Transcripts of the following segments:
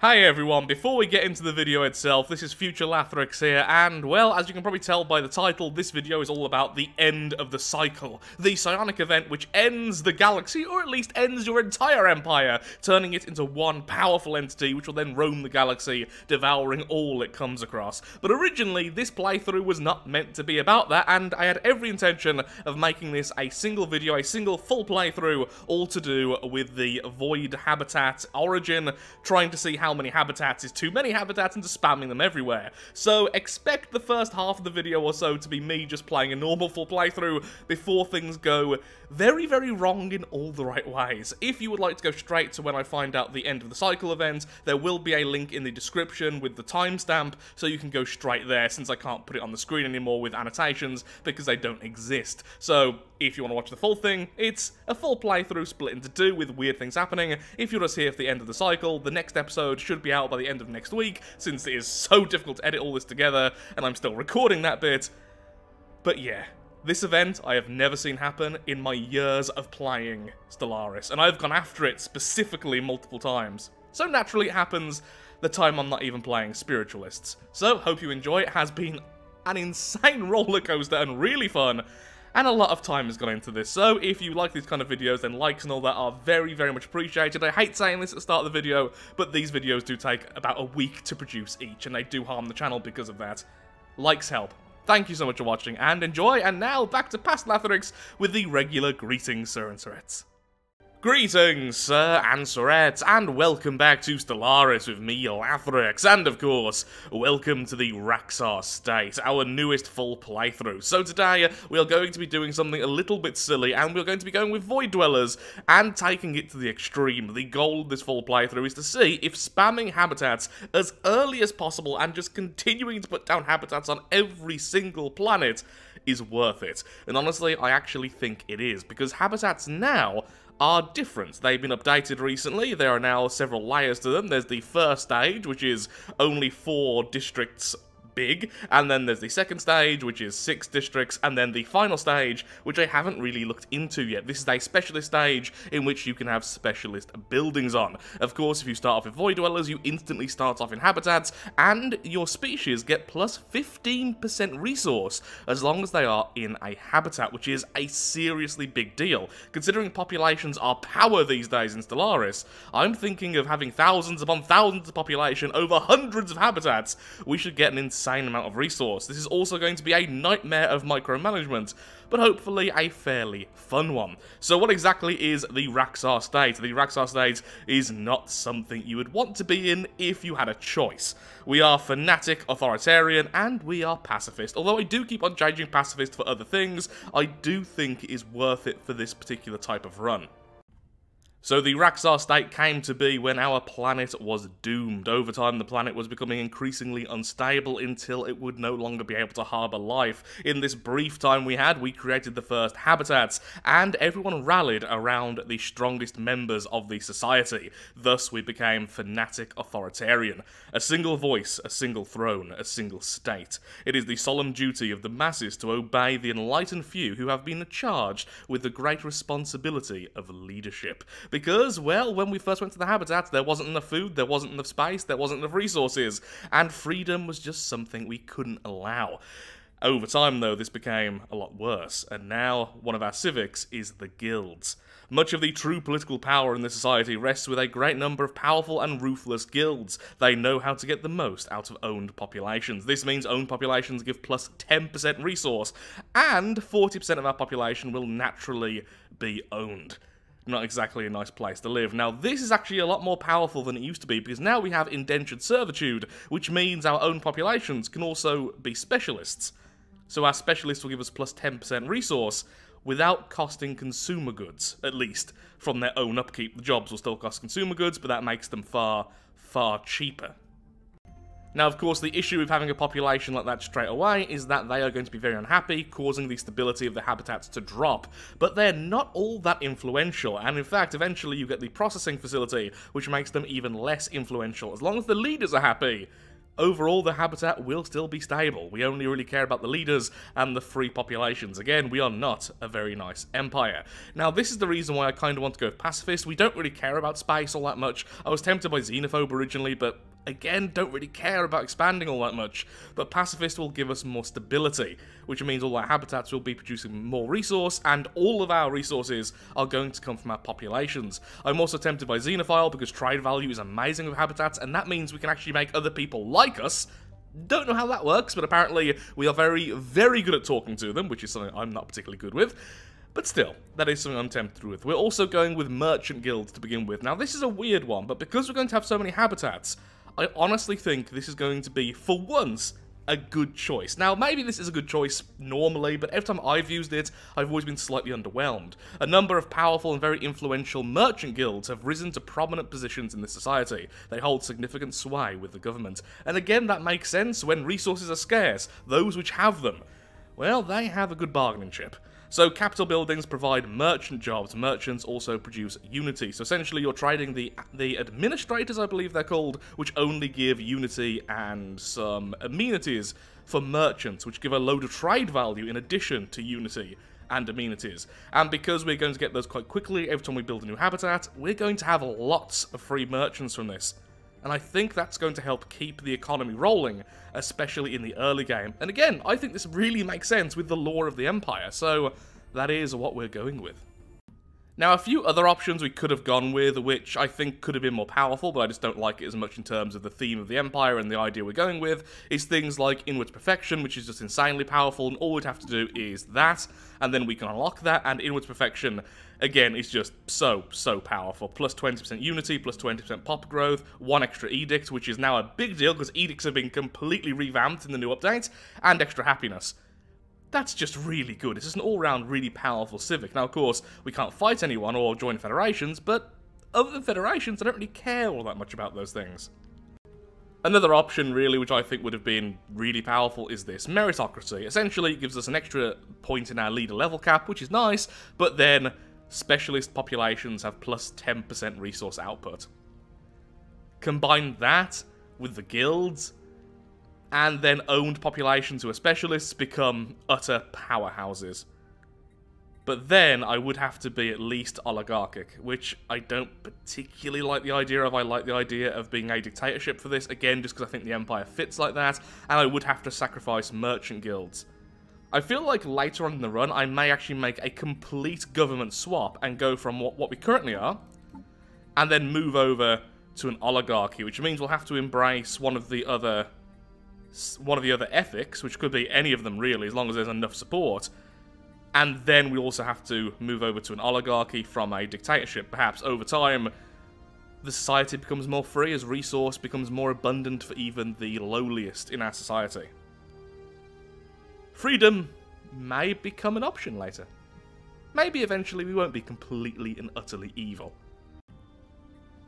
Hi everyone, before we get into the video itself, this is Future Lathrix here, and well, as you can probably tell by the title, this video is all about the end of the cycle. The psionic event which ends the galaxy, or at least ends your entire empire, turning it into one powerful entity which will then roam the galaxy, devouring all it comes across. But originally, this playthrough was not meant to be about that, and I had every intention of making this a single video, a single full playthrough, all to do with the Void Habitat origin, trying to see how how many habitats is too many habitats and just spamming them everywhere. So expect the first half of the video or so to be me just playing a normal full playthrough before things go very, very wrong in all the right ways. If you would like to go straight to when I find out the end of the cycle event, there will be a link in the description with the timestamp, so you can go straight there since I can't put it on the screen anymore with annotations because they don't exist. So if you want to watch the full thing, it's a full playthrough split into two with weird things happening. If you're just here for the end of the cycle, the next episode should be out by the end of next week, since it is so difficult to edit all this together, and I'm still recording that bit. But yeah, this event I have never seen happen in my years of playing Stellaris, and I've gone after it specifically multiple times. So naturally it happens the time I'm not even playing Spiritualists. So, hope you enjoy. It has been an insane rollercoaster and really fun, and a lot of time has gone into this. So if you like these kind of videos, then likes and all that are very, very much appreciated. I hate saying this at the start of the video, but these videos do take about a week to produce each, and they do harm the channel because of that. Likes help. Thank you so much for watching, and enjoy, and now back to past Lathrix with the regular greetings, Sir and Sirettes. Greetings, Sir and Sirettes, and welcome back to Stellaris with me, Lathrix, and of course, welcome to the Raxar State, our newest full playthrough. So today, we are going to be doing something a little bit silly, and we're going to be going with Void Dwellers, and taking it to the extreme. The goal of this full playthrough is to see if spamming habitats as early as possible, and just continuing to put down habitats on every single planet, is worth it. And honestly, I actually think it is, because habitats now are different. They've been updated recently. There are now several layers to them. There's the first stage, which is only four districts big, and then there's the second stage, which is six districts, and then the final stage, which I haven't really looked into yet. This is a specialist stage in which you can have specialist buildings on. Of course, if you start off with Void Dwellers, you instantly start off in habitats, and your species get plus 15% resource as long as they are in a habitat, which is a seriously big deal. Considering populations are power these days in Stellaris, I'm thinking of having thousands upon thousands of population over hundreds of habitats. We should get an insane insane amount of resource. This is also going to be a nightmare of micromanagement, but hopefully a fairly fun one. So what exactly is the Raxar state? The Raxar state is not something you would want to be in if you had a choice. We are fanatic, authoritarian, and we are pacifist. Although I do keep on changing pacifist for other things, I do think it is worth it for this particular type of run. So the Raxar state came to be when our planet was doomed. Over time, the planet was becoming increasingly unstable until it would no longer be able to harbour life. In this brief time we had, we created the first habitats, and everyone rallied around the strongest members of the society. Thus, we became fanatic authoritarian. A single voice, a single throne, a single state. It is the solemn duty of the masses to obey the enlightened few who have been charged with the great responsibility of leadership because, well, when we first went to the habitat, there wasn't enough food, there wasn't enough space, there wasn't enough resources, and freedom was just something we couldn't allow. Over time, though, this became a lot worse, and now one of our civics is the guilds. Much of the true political power in the society rests with a great number of powerful and ruthless guilds. They know how to get the most out of owned populations. This means owned populations give plus 10% resource, and 40% of our population will naturally be owned not exactly a nice place to live. Now, this is actually a lot more powerful than it used to be, because now we have indentured servitude, which means our own populations can also be specialists. So our specialists will give us plus 10% resource, without costing consumer goods, at least, from their own upkeep. The jobs will still cost consumer goods, but that makes them far, far cheaper. Now, of course, the issue with having a population like that straight away is that they are going to be very unhappy, causing the stability of the habitats to drop. But they're not all that influential, and in fact, eventually you get the processing facility, which makes them even less influential. As long as the leaders are happy, overall the habitat will still be stable. We only really care about the leaders and the free populations. Again, we are not a very nice empire. Now, this is the reason why I kind of want to go pacifist. We don't really care about space all that much. I was tempted by xenophobe originally, but again, don't really care about expanding all that much, but Pacifist will give us more stability, which means all our habitats will be producing more resource, and all of our resources are going to come from our populations. I'm also tempted by Xenophile, because trade value is amazing with habitats, and that means we can actually make other people like us, don't know how that works, but apparently we are very, very good at talking to them, which is something I'm not particularly good with. But still, that is something I'm tempted with. We're also going with Merchant Guilds to begin with. Now, this is a weird one, but because we're going to have so many habitats, I honestly think this is going to be, for once, a good choice. Now, maybe this is a good choice normally, but every time I've used it, I've always been slightly underwhelmed. A number of powerful and very influential merchant guilds have risen to prominent positions in this society. They hold significant sway with the government. And again, that makes sense when resources are scarce. Those which have them, well, they have a good bargaining chip. So capital buildings provide merchant jobs. Merchants also produce Unity. So essentially you're trading the the administrators, I believe they're called, which only give Unity and some amenities for merchants, which give a load of trade value in addition to Unity and amenities. And because we're going to get those quite quickly every time we build a new habitat, we're going to have lots of free merchants from this and I think that's going to help keep the economy rolling, especially in the early game. And again, I think this really makes sense with the lore of the Empire, so that is what we're going with. Now, a few other options we could have gone with, which I think could have been more powerful, but I just don't like it as much in terms of the theme of the Empire and the idea we're going with, is things like Inwards Perfection, which is just insanely powerful, and all we'd have to do is that, and then we can unlock that, and Inwards Perfection, again, is just so, so powerful. Plus 20% Unity, plus 20% pop growth, one extra Edict, which is now a big deal because Edicts have been completely revamped in the new update, and extra Happiness that's just really good. It's just an all-round really powerful civic. Now, of course, we can't fight anyone or join federations, but other than federations, I don't really care all that much about those things. Another option, really, which I think would have been really powerful, is this meritocracy. Essentially, it gives us an extra point in our leader level cap, which is nice, but then specialist populations have plus 10% resource output. Combine that with the guilds, and then owned populations who are specialists become utter powerhouses. But then I would have to be at least oligarchic, which I don't particularly like the idea of. I like the idea of being a dictatorship for this, again, just because I think the Empire fits like that, and I would have to sacrifice merchant guilds. I feel like later on in the run, I may actually make a complete government swap and go from what, what we currently are, and then move over to an oligarchy, which means we'll have to embrace one of the other one of the other ethics, which could be any of them really, as long as there's enough support. And then we also have to move over to an oligarchy from a dictatorship. Perhaps over time, the society becomes more free as resource becomes more abundant for even the lowliest in our society. Freedom may become an option later. Maybe eventually we won't be completely and utterly evil.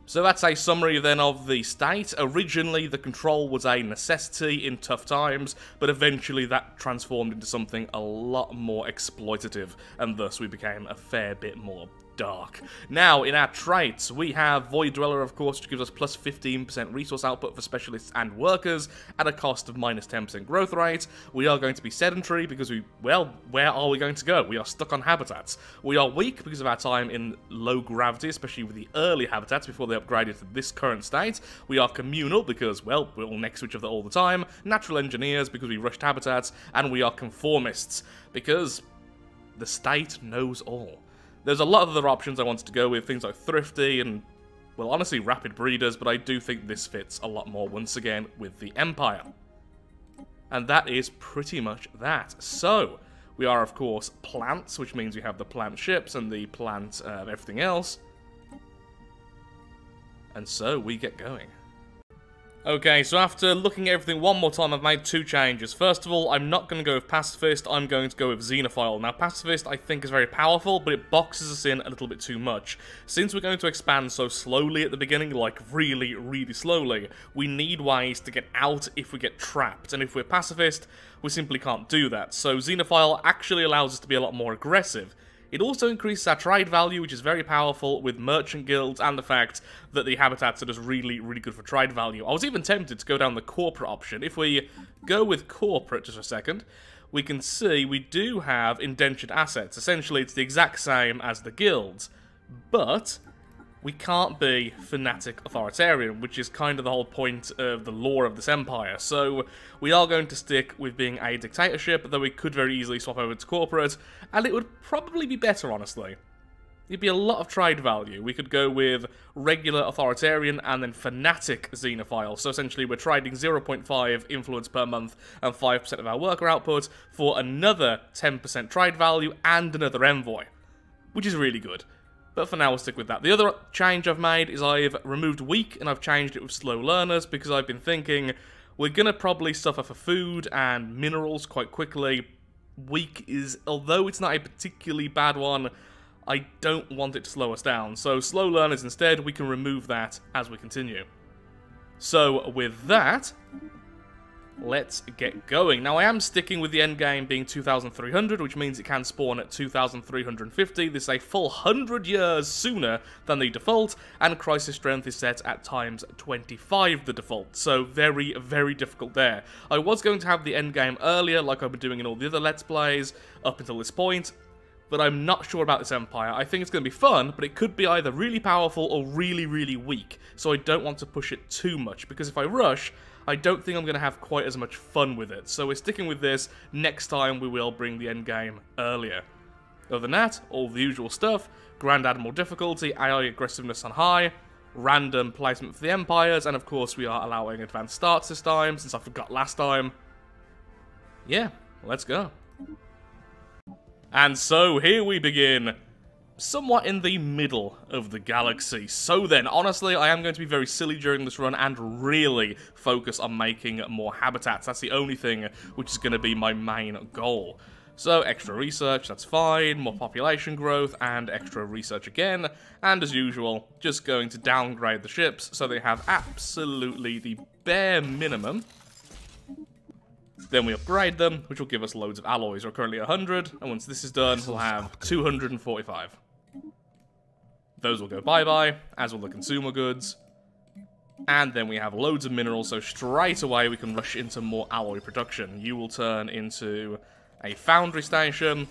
So that's a summary then of the state. Originally, the control was a necessity in tough times, but eventually that transformed into something a lot more exploitative, and thus we became a fair bit more dark. Now, in our traits, we have Void Dweller, of course, which gives us plus 15% resource output for specialists and workers at a cost of minus 10% growth rate. We are going to be sedentary because we, well, where are we going to go? We are stuck on habitats. We are weak because of our time in low gravity, especially with the early habitats before they upgraded to this current state. We are communal because, well, we're all next to each other all the time. Natural engineers because we rushed habitats. And we are conformists because the state knows all. There's a lot of other options I wanted to go with, things like Thrifty and, well, honestly, Rapid Breeders, but I do think this fits a lot more, once again, with the Empire. And that is pretty much that. So, we are, of course, plants, which means we have the plant ships and the plant uh, everything else. And so, we get going. Okay, so after looking at everything one more time, I've made two changes. First of all, I'm not going to go with Pacifist, I'm going to go with Xenophile. Now, Pacifist I think is very powerful, but it boxes us in a little bit too much. Since we're going to expand so slowly at the beginning, like really, really slowly, we need ways to get out if we get trapped, and if we're Pacifist, we simply can't do that. So Xenophile actually allows us to be a lot more aggressive. It also increases our trade value, which is very powerful with merchant guilds, and the fact that the habitats are just really, really good for trade value. I was even tempted to go down the corporate option. If we go with corporate just a second, we can see we do have indentured assets. Essentially, it's the exact same as the guilds, but we can't be fanatic authoritarian, which is kind of the whole point of the law of this empire. So we are going to stick with being a dictatorship, though we could very easily swap over to corporate, and it would probably be better, honestly. It'd be a lot of trade value. We could go with regular authoritarian and then fanatic xenophile. So essentially we're trading 0.5 influence per month and 5% of our worker output for another 10% trade value and another envoy. Which is really good. But for now, we'll stick with that. The other change I've made is I've removed weak and I've changed it with slow learners because I've been thinking we're going to probably suffer for food and minerals quite quickly. Weak is, although it's not a particularly bad one, I don't want it to slow us down. So slow learners instead, we can remove that as we continue. So with that, let's get going. Now, I am sticking with the end game being 2,300, which means it can spawn at 2,350. This is a full 100 years sooner than the default, and Crisis Strength is set at times 25 the default, so very, very difficult there. I was going to have the end game earlier, like I've been doing in all the other Let's Plays, up until this point, but I'm not sure about this Empire. I think it's going to be fun, but it could be either really powerful or really, really weak, so I don't want to push it too much, because if I rush, I don't think I'm going to have quite as much fun with it. So we're sticking with this. Next time we will bring the end game earlier. Other than that, all the usual stuff. Grand Admiral difficulty, AI aggressiveness on high, random placement for the Empires, and of course we are allowing advanced starts this time, since I forgot last time. Yeah, let's go. And so here we begin somewhat in the middle of the galaxy. So then, honestly, I am going to be very silly during this run and really focus on making more habitats. That's the only thing which is going to be my main goal. So, extra research, that's fine, more population growth, and extra research again, and as usual, just going to downgrade the ships so they have absolutely the bare minimum. Then we upgrade them, which will give us loads of alloys. We're currently 100, and once this is done, we'll have 245. Those will go bye-bye, as will the consumer goods. And then we have loads of minerals, so straight away we can rush into more alloy production. You will turn into a foundry station,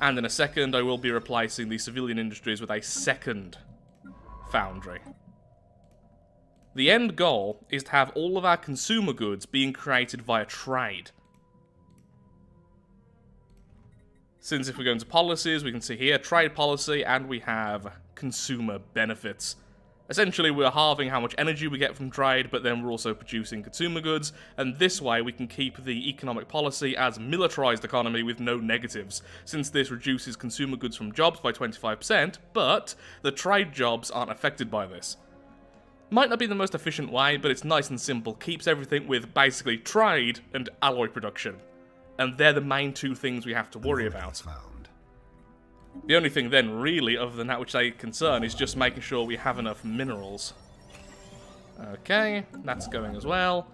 and in a second I will be replacing the civilian industries with a second foundry. The end goal is to have all of our consumer goods being created via trade. Since if we go into policies, we can see here trade policy and we have consumer benefits. Essentially, we're halving how much energy we get from trade, but then we're also producing consumer goods, and this way we can keep the economic policy as militarized economy with no negatives, since this reduces consumer goods from jobs by 25%, but the trade jobs aren't affected by this. Might not be the most efficient way, but it's nice and simple, keeps everything with basically trade and alloy production and they're the main two things we have to worry about. The only thing then, really, other than that which they concern, is just making sure we have enough minerals. Okay, that's going as well.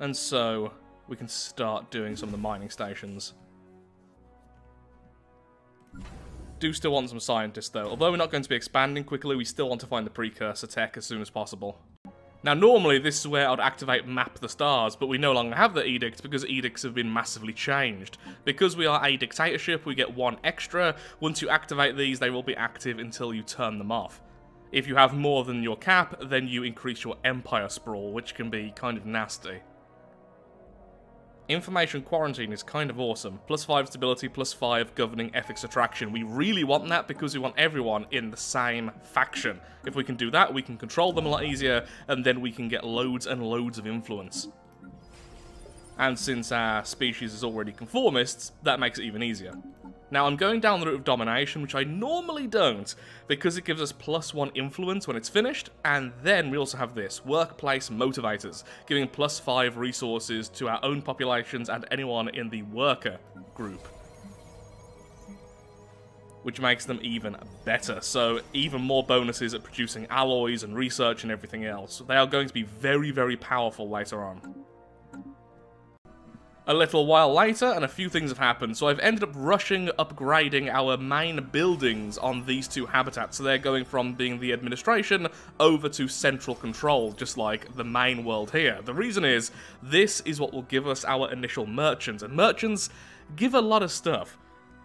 And so, we can start doing some of the mining stations. Do still want some scientists, though. Although we're not going to be expanding quickly, we still want to find the precursor tech as soon as possible. Now, normally this is where I'd activate Map the Stars, but we no longer have the edicts because edicts have been massively changed. Because we are a dictatorship, we get one extra. Once you activate these, they will be active until you turn them off. If you have more than your cap, then you increase your Empire Sprawl, which can be kind of nasty. Information Quarantine is kind of awesome. Plus 5 stability, plus 5 governing ethics attraction. We really want that because we want everyone in the same faction. If we can do that, we can control them a lot easier, and then we can get loads and loads of influence. And since our species is already conformists, that makes it even easier. Now, I'm going down the route of domination, which I normally don't, because it gives us plus one influence when it's finished, and then we also have this, workplace motivators, giving plus five resources to our own populations and anyone in the worker group. Which makes them even better, so even more bonuses at producing alloys and research and everything else. They are going to be very, very powerful later on. A little while later, and a few things have happened, so I've ended up rushing upgrading our main buildings on these two habitats. So they're going from being the administration over to central control, just like the main world here. The reason is, this is what will give us our initial merchants, and merchants give a lot of stuff.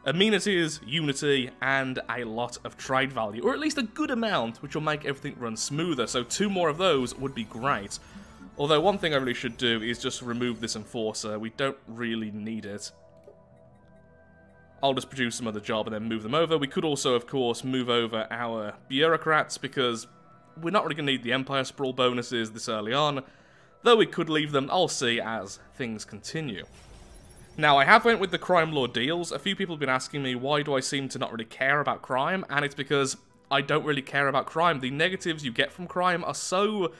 Amenities, unity, and a lot of trade value, or at least a good amount, which will make everything run smoother, so two more of those would be great. Although one thing I really should do is just remove this enforcer. We don't really need it. I'll just produce some other job and then move them over. We could also, of course, move over our bureaucrats because we're not really going to need the Empire Sprawl bonuses this early on. Though we could leave them, I'll see as things continue. Now, I have went with the Crime Lord deals. A few people have been asking me why do I seem to not really care about crime, and it's because I don't really care about crime. The negatives you get from crime are so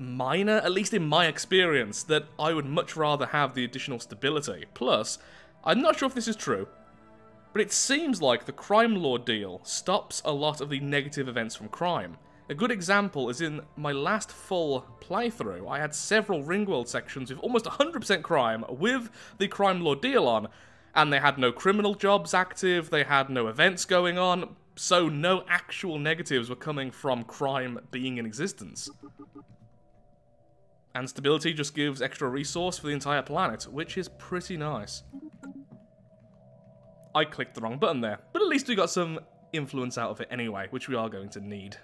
minor, at least in my experience, that I would much rather have the additional stability. Plus, I'm not sure if this is true, but it seems like the Crime Lord deal stops a lot of the negative events from crime. A good example is in my last full playthrough, I had several Ringworld sections with almost 100% crime with the Crime Lord deal on, and they had no criminal jobs active, they had no events going on, so no actual negatives were coming from crime being in existence. And stability just gives extra resource for the entire planet, which is pretty nice. I clicked the wrong button there, but at least we got some influence out of it anyway, which we are going to need.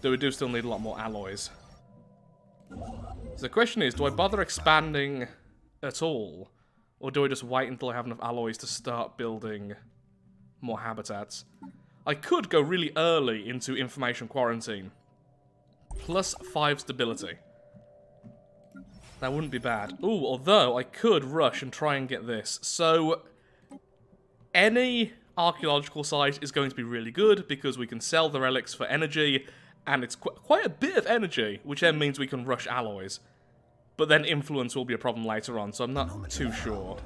Though we do still need a lot more alloys. So the question is, do I bother expanding at all? Or do I just wait until I have enough alloys to start building more habitats? I could go really early into information quarantine plus 5 stability. That wouldn't be bad. Ooh, although I could rush and try and get this. So, any archaeological site is going to be really good because we can sell the relics for energy, and it's qu quite a bit of energy, which then means we can rush alloys. But then influence will be a problem later on, so I'm not too sure.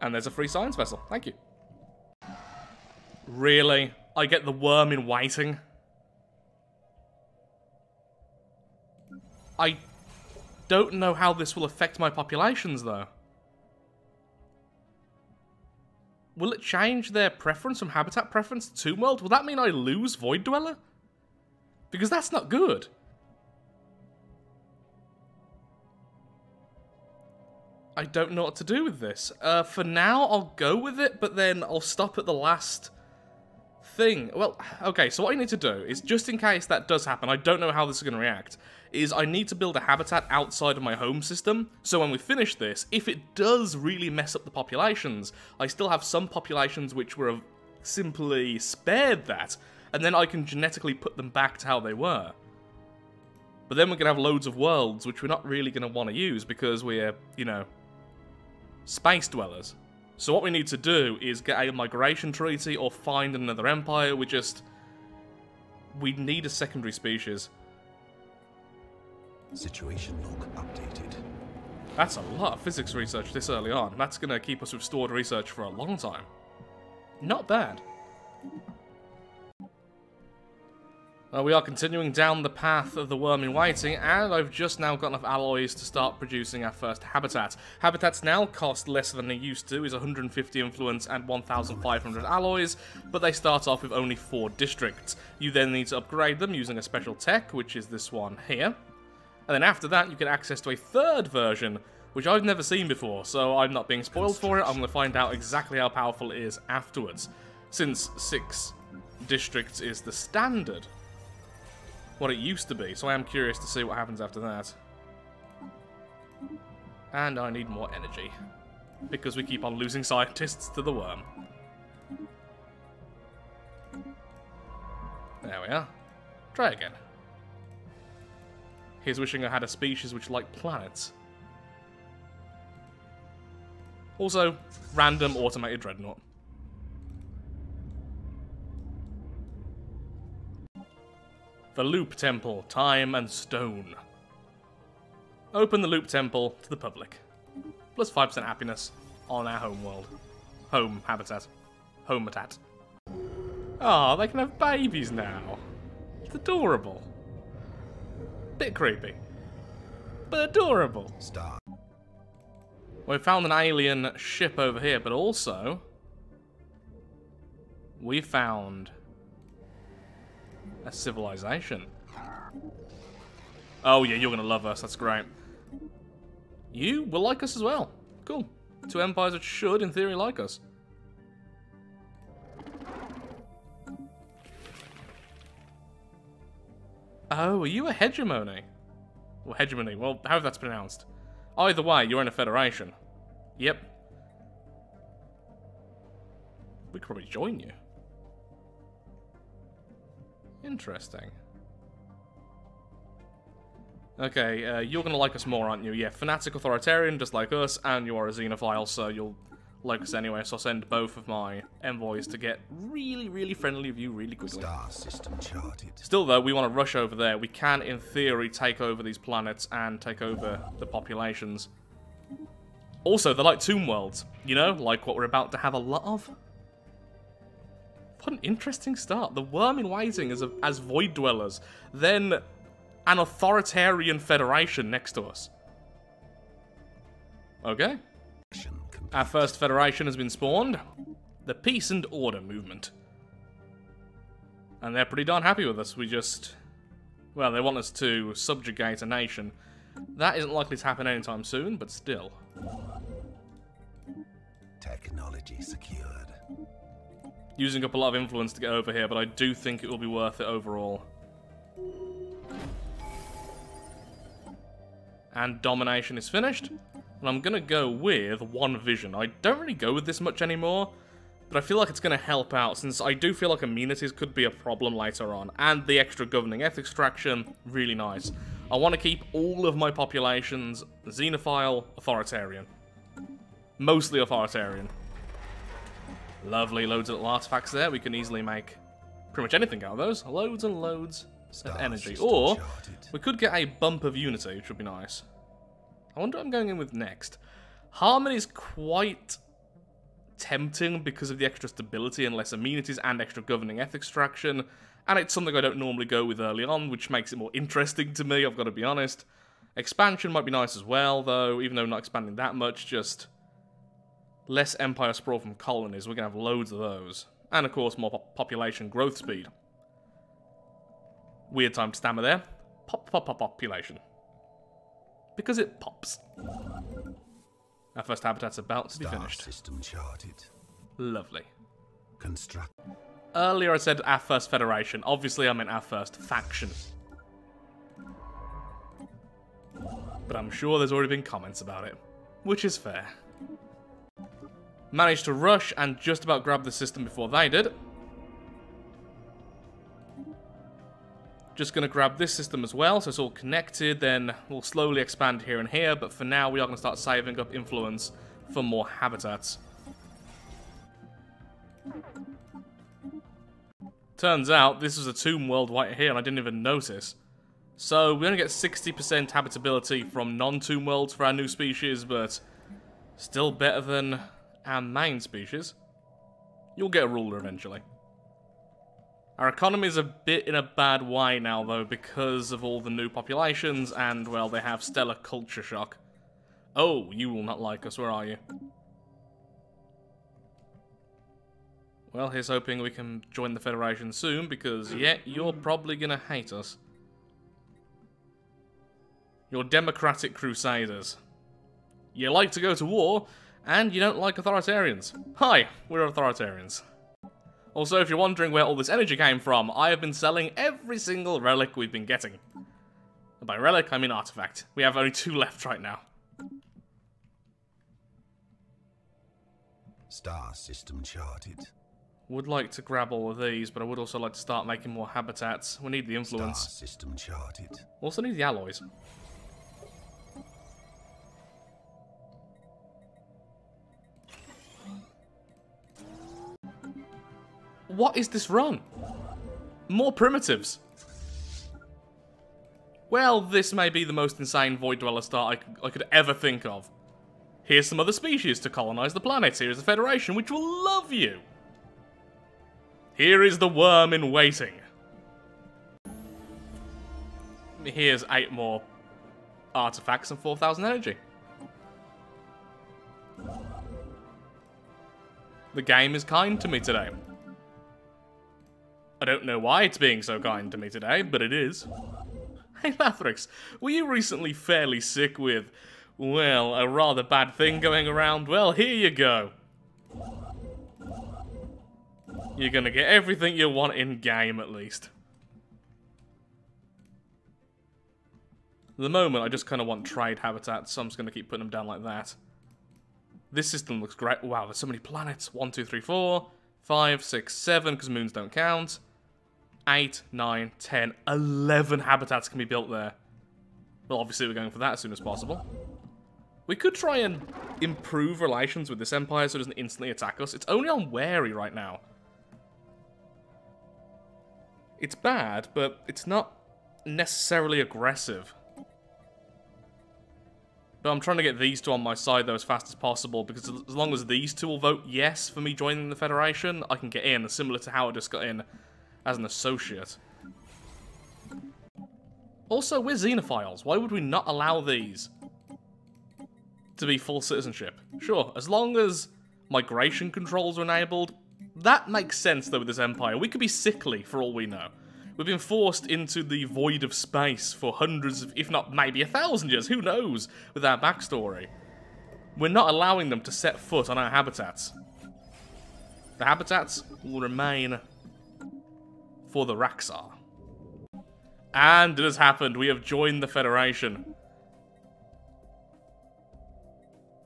And there's a free science vessel. Thank you. Really? I get the worm in waiting? I don't know how this will affect my populations, though. Will it change their preference from habitat preference to Tomb World? Will that mean I lose Void Dweller? Because that's not good. I don't know what to do with this. Uh, for now, I'll go with it, but then I'll stop at the last thing. Well, okay, so what I need to do is, just in case that does happen, I don't know how this is going to react, is I need to build a habitat outside of my home system, so when we finish this, if it does really mess up the populations, I still have some populations which were simply spared that, and then I can genetically put them back to how they were. But then we're going to have loads of worlds, which we're not really going to want to use, because we're, you know, space dwellers. So what we need to do is get a migration treaty or find another empire. We just... We need a secondary species. Situation log updated. That's a lot of physics research this early on. That's going to keep us with stored research for a long time. Not bad. We are continuing down the path of the worm in waiting, and I've just now got enough alloys to start producing our first habitat. Habitats now cost less than they used to, is 150 influence and 1,500 alloys, but they start off with only 4 districts. You then need to upgrade them using a special tech, which is this one here. And then after that, you get access to a third version, which I've never seen before, so I'm not being spoiled for it, I'm going to find out exactly how powerful it is afterwards. Since 6 districts is the standard what it used to be, so I am curious to see what happens after that. And I need more energy, because we keep on losing scientists to the worm. There we are. Try again. Here's wishing I had a species which liked planets. Also, random automated dreadnought. The Loop Temple, Time and Stone. Open the Loop Temple to the public. Plus 5% happiness on our home world. Home habitat. Home habitat. Oh, ah, they can have babies now. It's adorable. Bit creepy. But adorable. Start. We found an alien ship over here, but also... We found... A civilization. Oh yeah, you're gonna love us, that's great. You will like us as well. Cool. Two empires that should, in theory, like us. Oh, are you a hegemony? Well, hegemony. Well, however that's pronounced. Either way, you're in a federation. Yep. We could probably join you. Interesting. Okay, uh, you're gonna like us more, aren't you? Yeah, fanatic authoritarian, just like us, and you are a xenophile, so you'll like us anyway, so I'll send both of my envoys to get really, really friendly with you really quickly. Star system charted. Still, though, we want to rush over there. We can, in theory, take over these planets and take over the populations. Also, they're like tomb worlds, you know? Like what we're about to have a lot of. What an interesting start. The Worm in Waiting as, a, as Void Dwellers, then an authoritarian federation next to us. Okay. Our first federation has been spawned. The Peace and Order Movement. And they're pretty darn happy with us. We just... Well, they want us to subjugate a nation. That isn't likely to happen anytime soon, but still. Technology secured. Using up a lot of influence to get over here, but I do think it will be worth it overall. And domination is finished. And I'm going to go with One Vision. I don't really go with this much anymore, but I feel like it's going to help out, since I do feel like amenities could be a problem later on. And the extra governing ethics attraction, really nice. I want to keep all of my populations xenophile, authoritarian. Mostly authoritarian. Lovely, loads of little artifacts there. We can easily make pretty much anything out of those. Loads and loads of energy. Or, we could get a bump of unity, which would be nice. I wonder what I'm going in with next. Harmony is quite tempting because of the extra stability and less amenities and extra governing ethics attraction, and it's something I don't normally go with early on, which makes it more interesting to me, I've got to be honest. Expansion might be nice as well, though, even though not expanding that much, just less empire sprawl from colonies. We're going to have loads of those. And, of course, more po population growth speed. Weird time to stammer there. Pop, pop, pop, population. Because it pops. Our first habitat's about to be Star finished. system charted. Lovely. Construct. Earlier I said our first federation. Obviously I meant our first faction. But I'm sure there's already been comments about it. Which is fair. Managed to rush and just about grab the system before they did. Just going to grab this system as well, so it's all connected, then we'll slowly expand here and here, but for now we are going to start saving up influence for more habitats. Turns out this was a tomb world right here and I didn't even notice. So we only get 60% habitability from non-tomb worlds for our new species, but still better than our main species. You'll get a ruler eventually. Our economy is a bit in a bad way now, though, because of all the new populations, and, well, they have stellar culture shock. Oh, you will not like us. Where are you? Well, here's hoping we can join the Federation soon, because, yeah, you're probably gonna hate us. You're Democratic Crusaders. You like to go to war, and you don't like authoritarians. Hi, we're authoritarians. Also, if you're wondering where all this energy came from, I have been selling every single relic we've been getting. And by relic, I mean artifact. We have only two left right now. Star system charted. Would like to grab all of these, but I would also like to start making more habitats. We need the influence. Star system charted. Also need the alloys. What is this run? More primitives. Well, this may be the most insane Void Dweller start I could, I could ever think of. Here's some other species to colonize the planet. Here's the Federation, which will love you. Here is the worm in waiting. Here's eight more artifacts and 4,000 energy. The game is kind to me today. I don't know why it's being so kind to me today, but it is. Hey Lathrix, were you recently fairly sick with, well, a rather bad thing going around? Well, here you go. You're gonna get everything you want in-game, at least. At the moment, I just kind of want trade habitats, so I'm just going to keep putting them down like that. This system looks great. Wow, there's so many planets. One, two, three, four, five, six, seven, because moons don't count. Eight, nine, ten, eleven habitats can be built there. Well, obviously we're going for that as soon as possible. We could try and improve relations with this empire so it doesn't instantly attack us. It's only on wary right now. It's bad, but it's not necessarily aggressive. But I'm trying to get these two on my side, though, as fast as possible, because as long as these two will vote yes for me joining the Federation, I can get in, similar to how I just got in as an associate. Also, we're xenophiles. Why would we not allow these to be full citizenship? Sure, as long as migration controls are enabled, that makes sense, though, with this empire. We could be sickly, for all we know. We've been forced into the void of space for hundreds of, if not maybe a thousand years, who knows, with our backstory. We're not allowing them to set foot on our habitats. The habitats will remain for the Raxar. And it has happened. We have joined the Federation.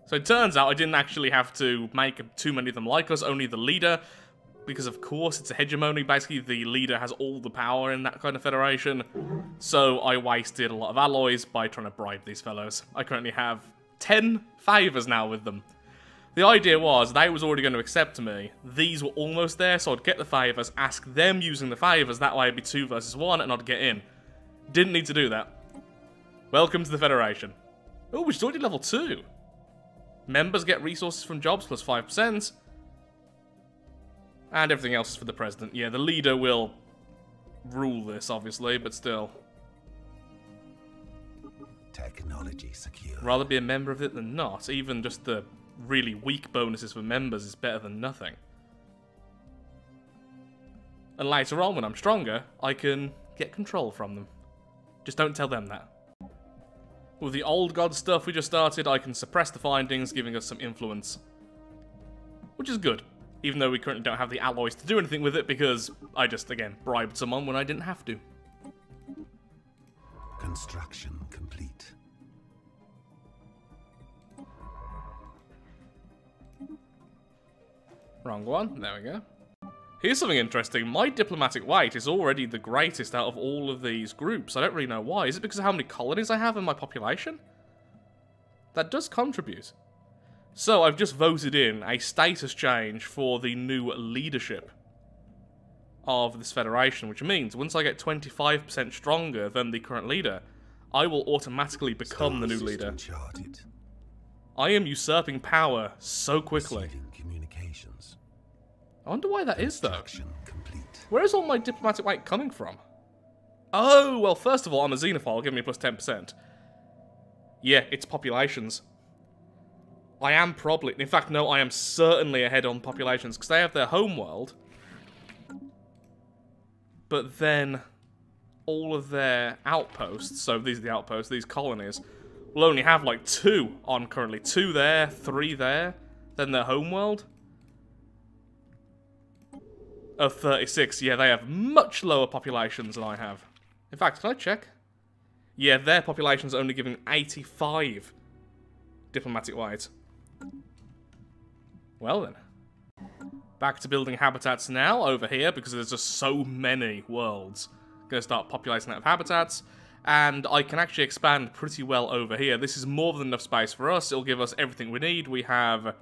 So it turns out I didn't actually have to make too many of them like us, only the leader because of course it's a hegemony. Basically, the leader has all the power in that kind of federation. So I wasted a lot of alloys by trying to bribe these fellows. I currently have 10 favors now with them. The idea was they was already going to accept me. These were almost there, so I'd get the favors, ask them using the favors. That way it'd be two versus one, and I'd get in. Didn't need to do that. Welcome to the Federation. Oh, we already level two. Members get resources from jobs plus 5%. And everything else is for the president. Yeah, the leader will rule this, obviously, but still. Technology secure. Rather be a member of it than not. Even just the really weak bonuses for members is better than nothing. And later on, when I'm stronger, I can get control from them. Just don't tell them that. With the old god stuff we just started, I can suppress the findings, giving us some influence. Which is good even though we currently don't have the alloys to do anything with it because I just, again, bribed someone when I didn't have to. Construction complete. Wrong one. There we go. Here's something interesting. My diplomatic weight is already the greatest out of all of these groups. I don't really know why. Is it because of how many colonies I have in my population? That does contribute. So I've just voted in a status change for the new leadership of this federation, which means once I get 25% stronger than the current leader, I will automatically become the new leader. Charted. I am usurping power so quickly. Receiving communications. I wonder why that is, though. Complete. Where is all my diplomatic weight coming from? Oh, well, first of all, I'm a xenophile, giving me plus 10%. Yeah, it's populations. I am probably, in fact, no, I am certainly ahead on populations because they have their home world. But then all of their outposts, so these are the outposts, these colonies, will only have like two on currently. Two there, three there, then their home world. Of 36, yeah, they have much lower populations than I have. In fact, can I check? Yeah, their population's only giving 85 diplomatic weight. Well then. Back to building habitats now over here because there's just so many worlds. Gonna start populating out of habitats. And I can actually expand pretty well over here. This is more than enough space for us. It'll give us everything we need. We have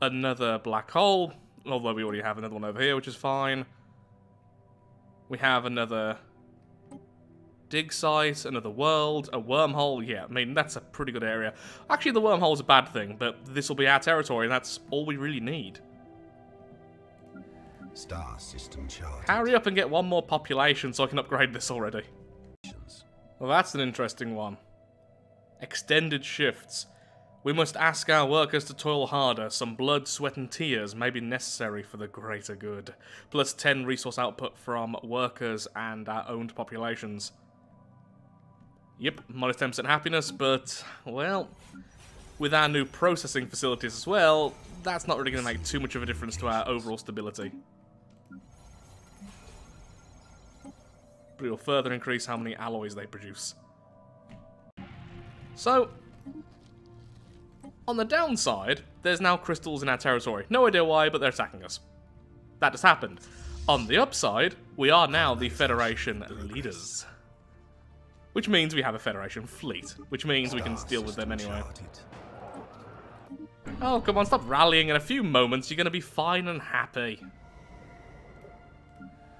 another black hole. Although we already have another one over here, which is fine. We have another dig site, another world, a wormhole. Yeah, I mean, that's a pretty good area. Actually, the wormhole's a bad thing, but this will be our territory, and that's all we really need. Star system charted. Hurry up and get one more population so I can upgrade this already. Well, that's an interesting one. Extended shifts. We must ask our workers to toil harder. Some blood, sweat, and tears may be necessary for the greater good. Plus 10 resource output from workers and our owned populations. Yep, minus 10% happiness, but, well, with our new processing facilities as well, that's not really going to make too much of a difference to our overall stability. But it'll further increase how many alloys they produce. So, on the downside, there's now crystals in our territory. No idea why, but they're attacking us. That has happened. On the upside, we are now the Federation leaders. Which means we have a Federation fleet, which means we can deal with them anyway. Oh, come on, stop rallying. In a few moments, you're going to be fine and happy.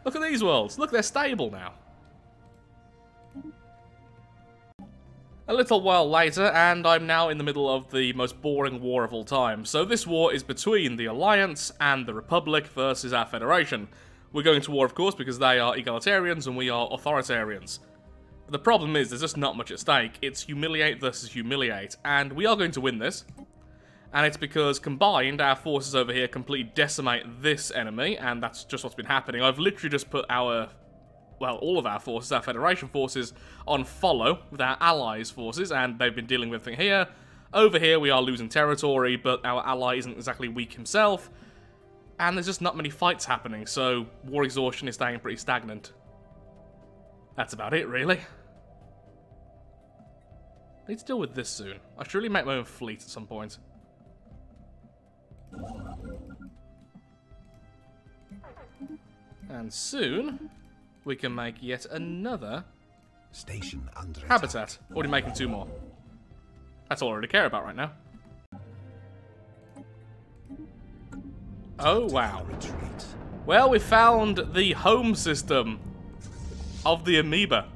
Look at these worlds. Look, they're stable now. A little while later, and I'm now in the middle of the most boring war of all time. So this war is between the Alliance and the Republic versus our Federation. We're going to war, of course, because they are egalitarians and we are authoritarians. But the problem is, there's just not much at stake. It's humiliate versus humiliate, and we are going to win this. And it's because combined, our forces over here completely decimate this enemy, and that's just what's been happening. I've literally just put our well, all of our forces, our Federation forces, on follow with our allies' forces, and they've been dealing with everything here. Over here, we are losing territory, but our ally isn't exactly weak himself, and there's just not many fights happening, so war exhaustion is staying pretty stagnant. That's about it, really. Need to deal with this soon. I should really make my own fleet at some point. And soon, we can make yet another Station under habitat. Already making two more. That's all I really care about right now. Oh, wow. Well, we found the home system of the amoeba.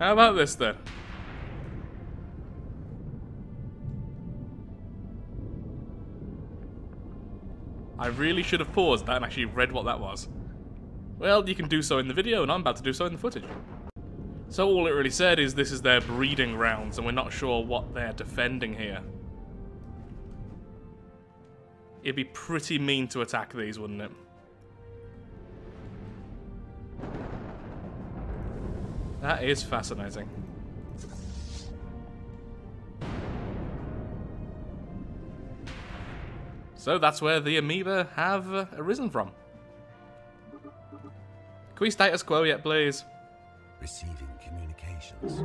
How about this then? I really should have paused that and actually read what that was. Well, you can do so in the video, and I'm about to do so in the footage. So all it really said is this is their breeding grounds, and we're not sure what they're defending here. It'd be pretty mean to attack these, wouldn't it? That is fascinating. So that's where the amoeba have uh, arisen from. Can we status quo yet, please? Receiving communications.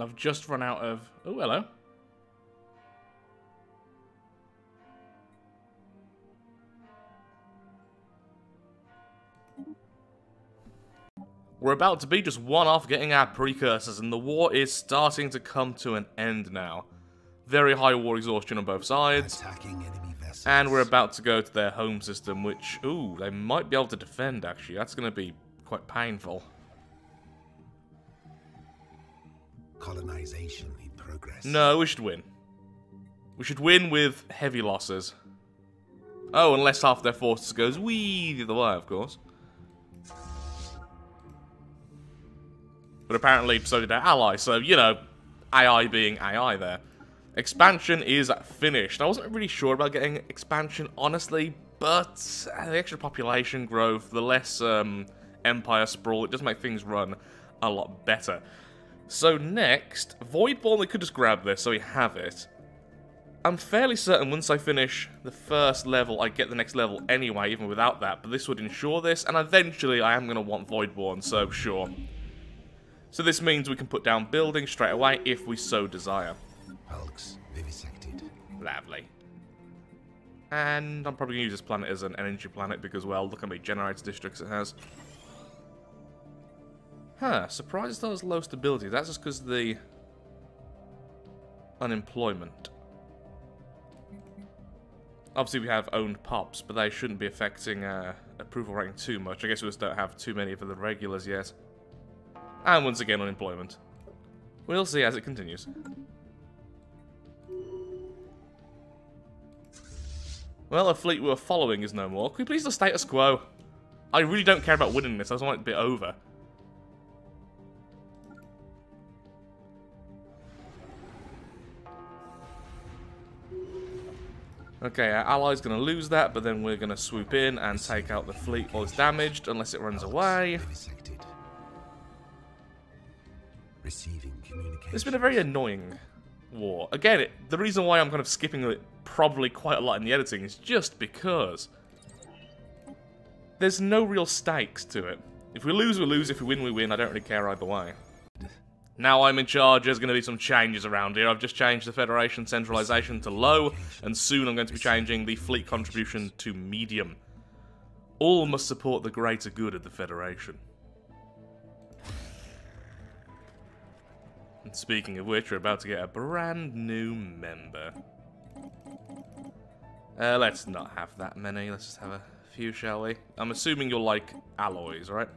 I've just run out of... Oh, hello. We're about to be just one off getting our precursors, and the war is starting to come to an end now. Very high war exhaustion on both sides. Attacking enemy. And we're about to go to their home system, which, ooh, they might be able to defend, actually. That's going to be quite painful. Colonization in progress. No, we should win. We should win with heavy losses. Oh, unless half their forces goes wee the other way, of course. But apparently so did our ally, so, you know, AI being AI there. Expansion is finished. I wasn't really sure about getting expansion, honestly, but the extra population growth, the less um, empire sprawl, it does make things run a lot better. So next, Voidborn, we could just grab this so we have it. I'm fairly certain once I finish the first level, I get the next level anyway, even without that, but this would ensure this, and eventually I am going to want Voidborn, so sure. So this means we can put down buildings straight away if we so desire. Hulks vivisected. Lovely. And I'm probably going to use this planet as an energy planet because, well, look how many generator districts it has. Huh, surprised it's low stability. That's just because of the unemployment. Obviously, we have owned pops, but they shouldn't be affecting uh, approval rating too much. I guess we just don't have too many of the regulars yet. And once again, unemployment. We'll see as it continues. Well, the fleet we're following is no more. Can we please the status quo? I really don't care about winning this. I just want it to be over. Okay, our ally's going to lose that, but then we're going to swoop in and take out the fleet while it's damaged, unless it runs away. It's been a very annoying war. Again, it, the reason why I'm kind of skipping it probably quite a lot in the editing is just because there's no real stakes to it. If we lose, we lose. If we win, we win. I don't really care either way. Now I'm in charge, there's going to be some changes around here. I've just changed the Federation centralization to low, and soon I'm going to be changing the fleet contribution to medium. All must support the greater good of the Federation. And speaking of which, we're about to get a brand new member. Uh, let's not have that many. Let's just have a few, shall we? I'm assuming you'll like alloys, right?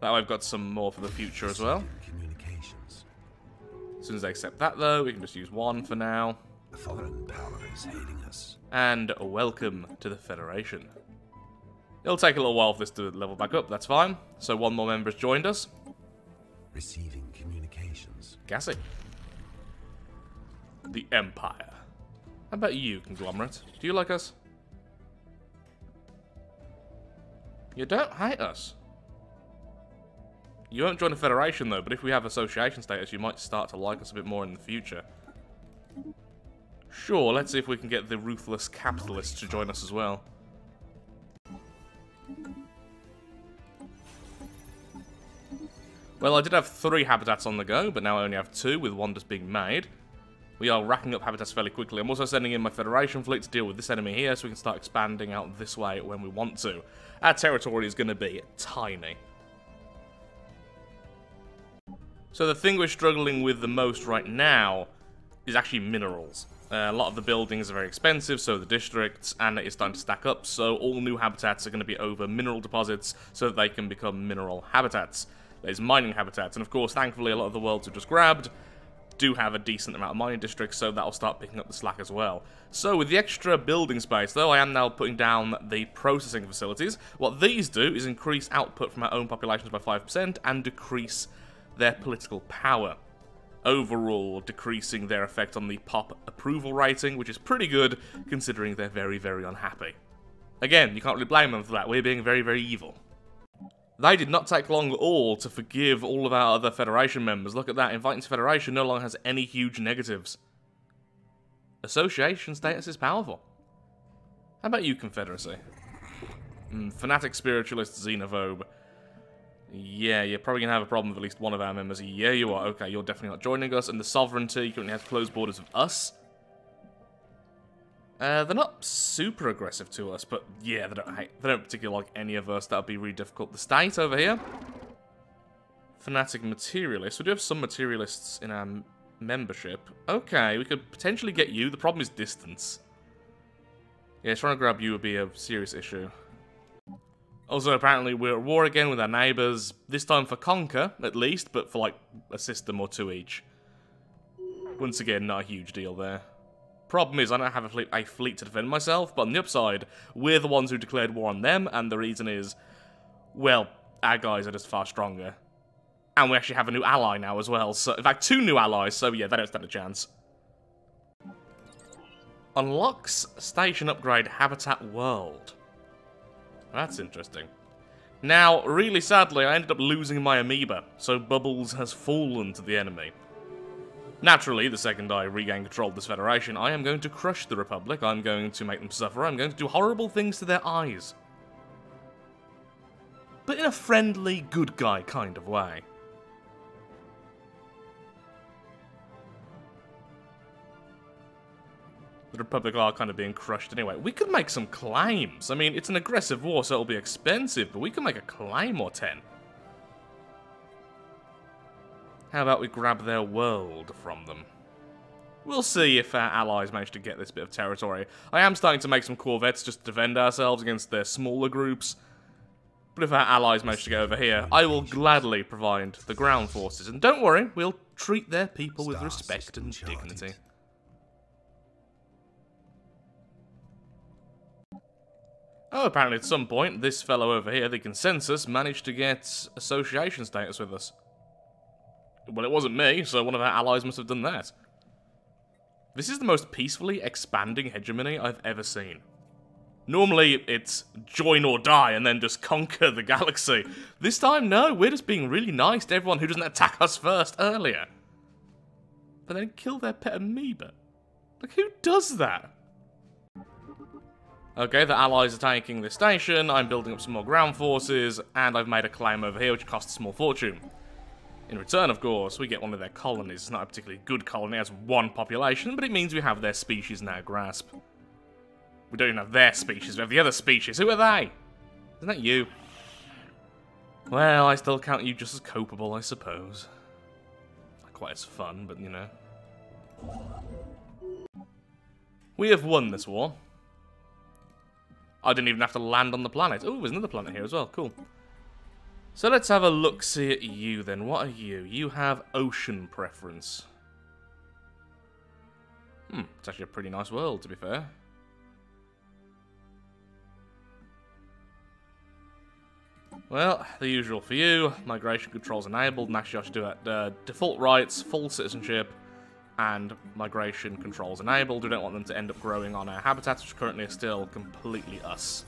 That way I've got some more for the future as well. Communications. As soon as they accept that, though, we can just use one for now. A foreign power is hailing us. And welcome to the Federation. It'll take a little while for this to level back up, that's fine. So one more member has joined us. Receiving communications. Gassy. The Empire. How about you, Conglomerate? Do you like us? You don't hate us. You won't join the Federation, though, but if we have association status, you might start to like us a bit more in the future. Sure, let's see if we can get the Ruthless Capitalists to join us as well. Well, I did have three habitats on the go, but now I only have two, with one just being made. We are racking up habitats fairly quickly. I'm also sending in my Federation fleet to deal with this enemy here, so we can start expanding out this way when we want to. Our territory is going to be tiny. So the thing we're struggling with the most right now is actually minerals. Uh, a lot of the buildings are very expensive, so the districts, and it is starting to stack up, so all new habitats are going to be over mineral deposits so that they can become mineral habitats. There's mining habitats, and of course, thankfully, a lot of the worlds we've just grabbed do have a decent amount of mining districts, so that'll start picking up the slack as well. So with the extra building space, though, I am now putting down the processing facilities. What these do is increase output from our own populations by 5% and decrease their political power. Overall, decreasing their effect on the pop approval rating, which is pretty good considering they're very, very unhappy. Again, you can't really blame them for that. We're being very, very evil. They did not take long at all to forgive all of our other Federation members. Look at that. Inviting to Federation no longer has any huge negatives. Association status is powerful. How about you, Confederacy? Mm, fanatic Spiritualist Xenophobe. Yeah, you're probably going to have a problem with at least one of our members. Yeah, you are. Okay, you're definitely not joining us. And the Sovereignty, you currently have closed borders with us. Uh, they're not super aggressive to us, but yeah, they don't hate, they don't particularly like any of us. That would be really difficult. The state over here, fanatic materialist. We do have some materialists in our membership. Okay, we could potentially get you. The problem is distance. Yeah, trying to grab you would be a serious issue. Also, apparently we're at war again with our neighbours. This time for conquer, at least, but for like a system or two each. Once again, not a huge deal there. Problem is, I don't have a fleet, a fleet to defend myself, but on the upside, we're the ones who declared war on them, and the reason is, well, our guys are just far stronger. And we actually have a new ally now as well, so, in fact, two new allies, so yeah, they don't stand a chance. Unlocks station upgrade Habitat World. That's interesting. Now, really sadly, I ended up losing my amoeba, so Bubbles has fallen to the enemy. Naturally, the second I regain control of this Federation, I am going to crush the Republic, I'm going to make them suffer, I'm going to do horrible things to their eyes. But in a friendly, good guy kind of way. The Republic are kind of being crushed anyway. We could make some claims. I mean, it's an aggressive war, so it'll be expensive, but we can make a claim or 10. How about we grab their world from them? We'll see if our allies manage to get this bit of territory. I am starting to make some corvettes just to defend ourselves against their smaller groups. But if our allies manage to get over here, I will gladly provide the ground forces. And don't worry, we'll treat their people with respect and dignity. Oh, apparently at some point, this fellow over here, the Consensus, managed to get association status with us. Well, it wasn't me, so one of our allies must have done that. This is the most peacefully expanding hegemony I've ever seen. Normally, it's join or die and then just conquer the galaxy. This time, no, we're just being really nice to everyone who doesn't attack us first earlier. But then kill their pet amoeba. Like, who does that? Okay, the allies are taking this station, I'm building up some more ground forces, and I've made a claim over here which costs a small fortune. In return, of course, we get one of their colonies. It's not a particularly good colony, it has one population, but it means we have their species in our grasp. We don't even have their species, we have the other species. Who are they? Isn't that you? Well, I still count you just as copeable, I suppose. Not quite as fun, but you know. We have won this war. I didn't even have to land on the planet. Oh, there's another planet here as well. Cool. So let's have a look-see at you then. What are you? You have ocean preference. Hmm, it's actually a pretty nice world, to be fair. Well, the usual for you. Migration controls enabled. National do it. Uh, default rights, full citizenship, and migration controls enabled. We don't want them to end up growing on our habitats, which currently are still completely us.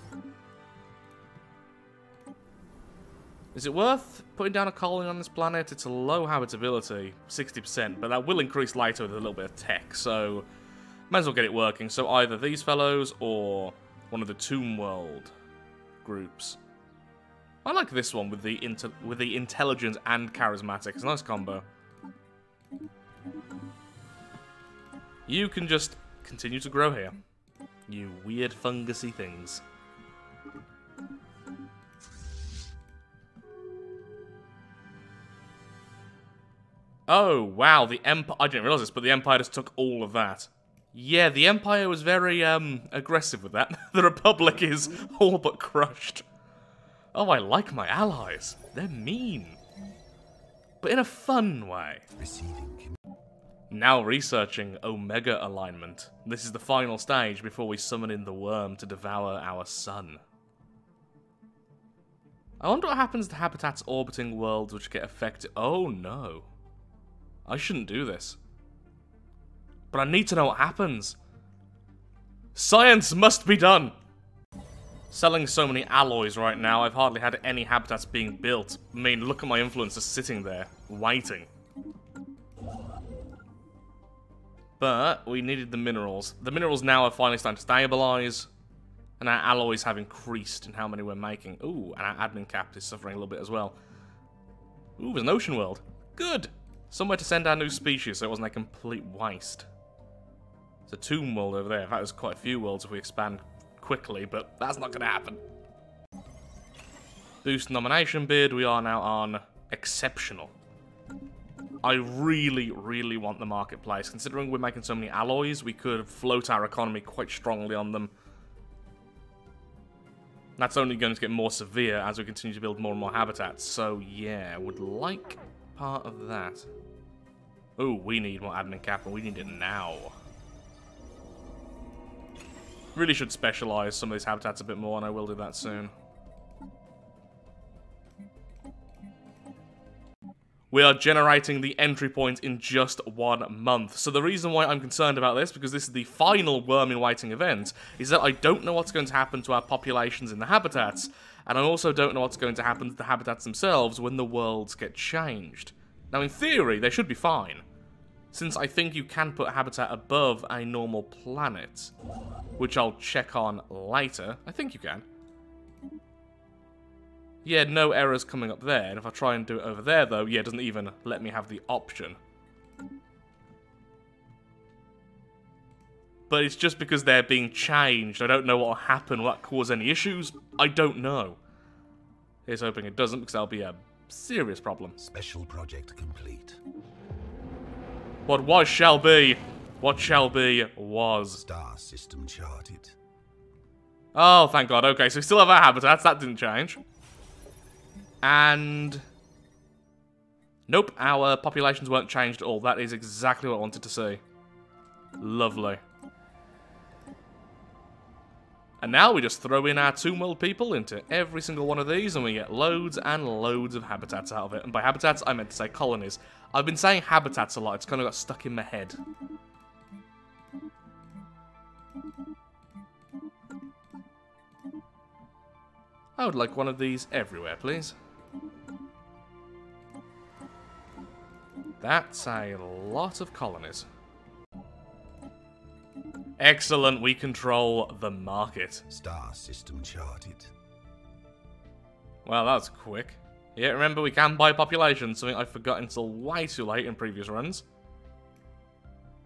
Is it worth putting down a colony on this planet? It's a low habitability, 60%, but that will increase later with a little bit of tech, so might as well get it working. So either these fellows or one of the Tomb World groups. I like this one with the with the intelligent and charismatic. It's a nice combo. You can just continue to grow here. You weird fungusy things. Oh, wow, the Empire... I didn't realize this, but the Empire just took all of that. Yeah, the Empire was very, um, aggressive with that. the Republic is all but crushed. Oh, I like my allies. They're mean. But in a fun way. Receiving Now researching Omega alignment. This is the final stage before we summon in the worm to devour our sun. I wonder what happens to habitats orbiting worlds which get affected. Oh no. I shouldn't do this. But I need to know what happens. Science must be done! Selling so many alloys right now, I've hardly had any habitats being built. I mean, look at my influencers sitting there, waiting. But, we needed the minerals. The minerals now are finally starting to stabilize. And our alloys have increased in how many we're making. Ooh, and our admin cap is suffering a little bit as well. Ooh, there's an ocean world. Good! Somewhere to send our new species so it wasn't a complete waste. It's a tomb world over there. In fact, there's quite a few worlds if we expand quickly, but that's not going to happen. Boost nomination bid. We are now on exceptional. I really, really want the marketplace. Considering we're making so many alloys, we could float our economy quite strongly on them. That's only going to get more severe as we continue to build more and more habitats. So, yeah, would like part of that. Oh, we need more admin cap, and we need it now. Really should specialize some of these habitats a bit more, and I will do that soon. We are generating the entry point in just one month. So the reason why I'm concerned about this, because this is the final Worm in Waiting event, is that I don't know what's going to happen to our populations in the habitats, and I also don't know what's going to happen to the habitats themselves when the worlds get changed. Now, in theory, they should be fine, since I think you can put habitat above a normal planet, which I'll check on later. I think you can. Yeah, no errors coming up there, and if I try and do it over there, though, yeah, it doesn't even let me have the option. But it's just because they're being changed. I don't know what will happen, will that cause any issues? I don't know. Here's hoping it doesn't, because that'll be a serious problem. Special project complete. What was shall be. What shall be was. Star system charted. Oh, thank God. Okay, so we still have our habitats. That didn't change. And... Nope, our populations weren't changed at all. That is exactly what I wanted to see. Lovely. And now we just throw in our Tomb World people into every single one of these and we get loads and loads of habitats out of it. And by habitats, I meant to say colonies. I've been saying habitats a lot, it's kind of got stuck in my head. I would like one of these everywhere, please. That's a lot of colonies. Excellent, we control the market. Star system charted. Well, that was quick. Yeah, remember we can buy population, something I forgot until way too late in previous runs.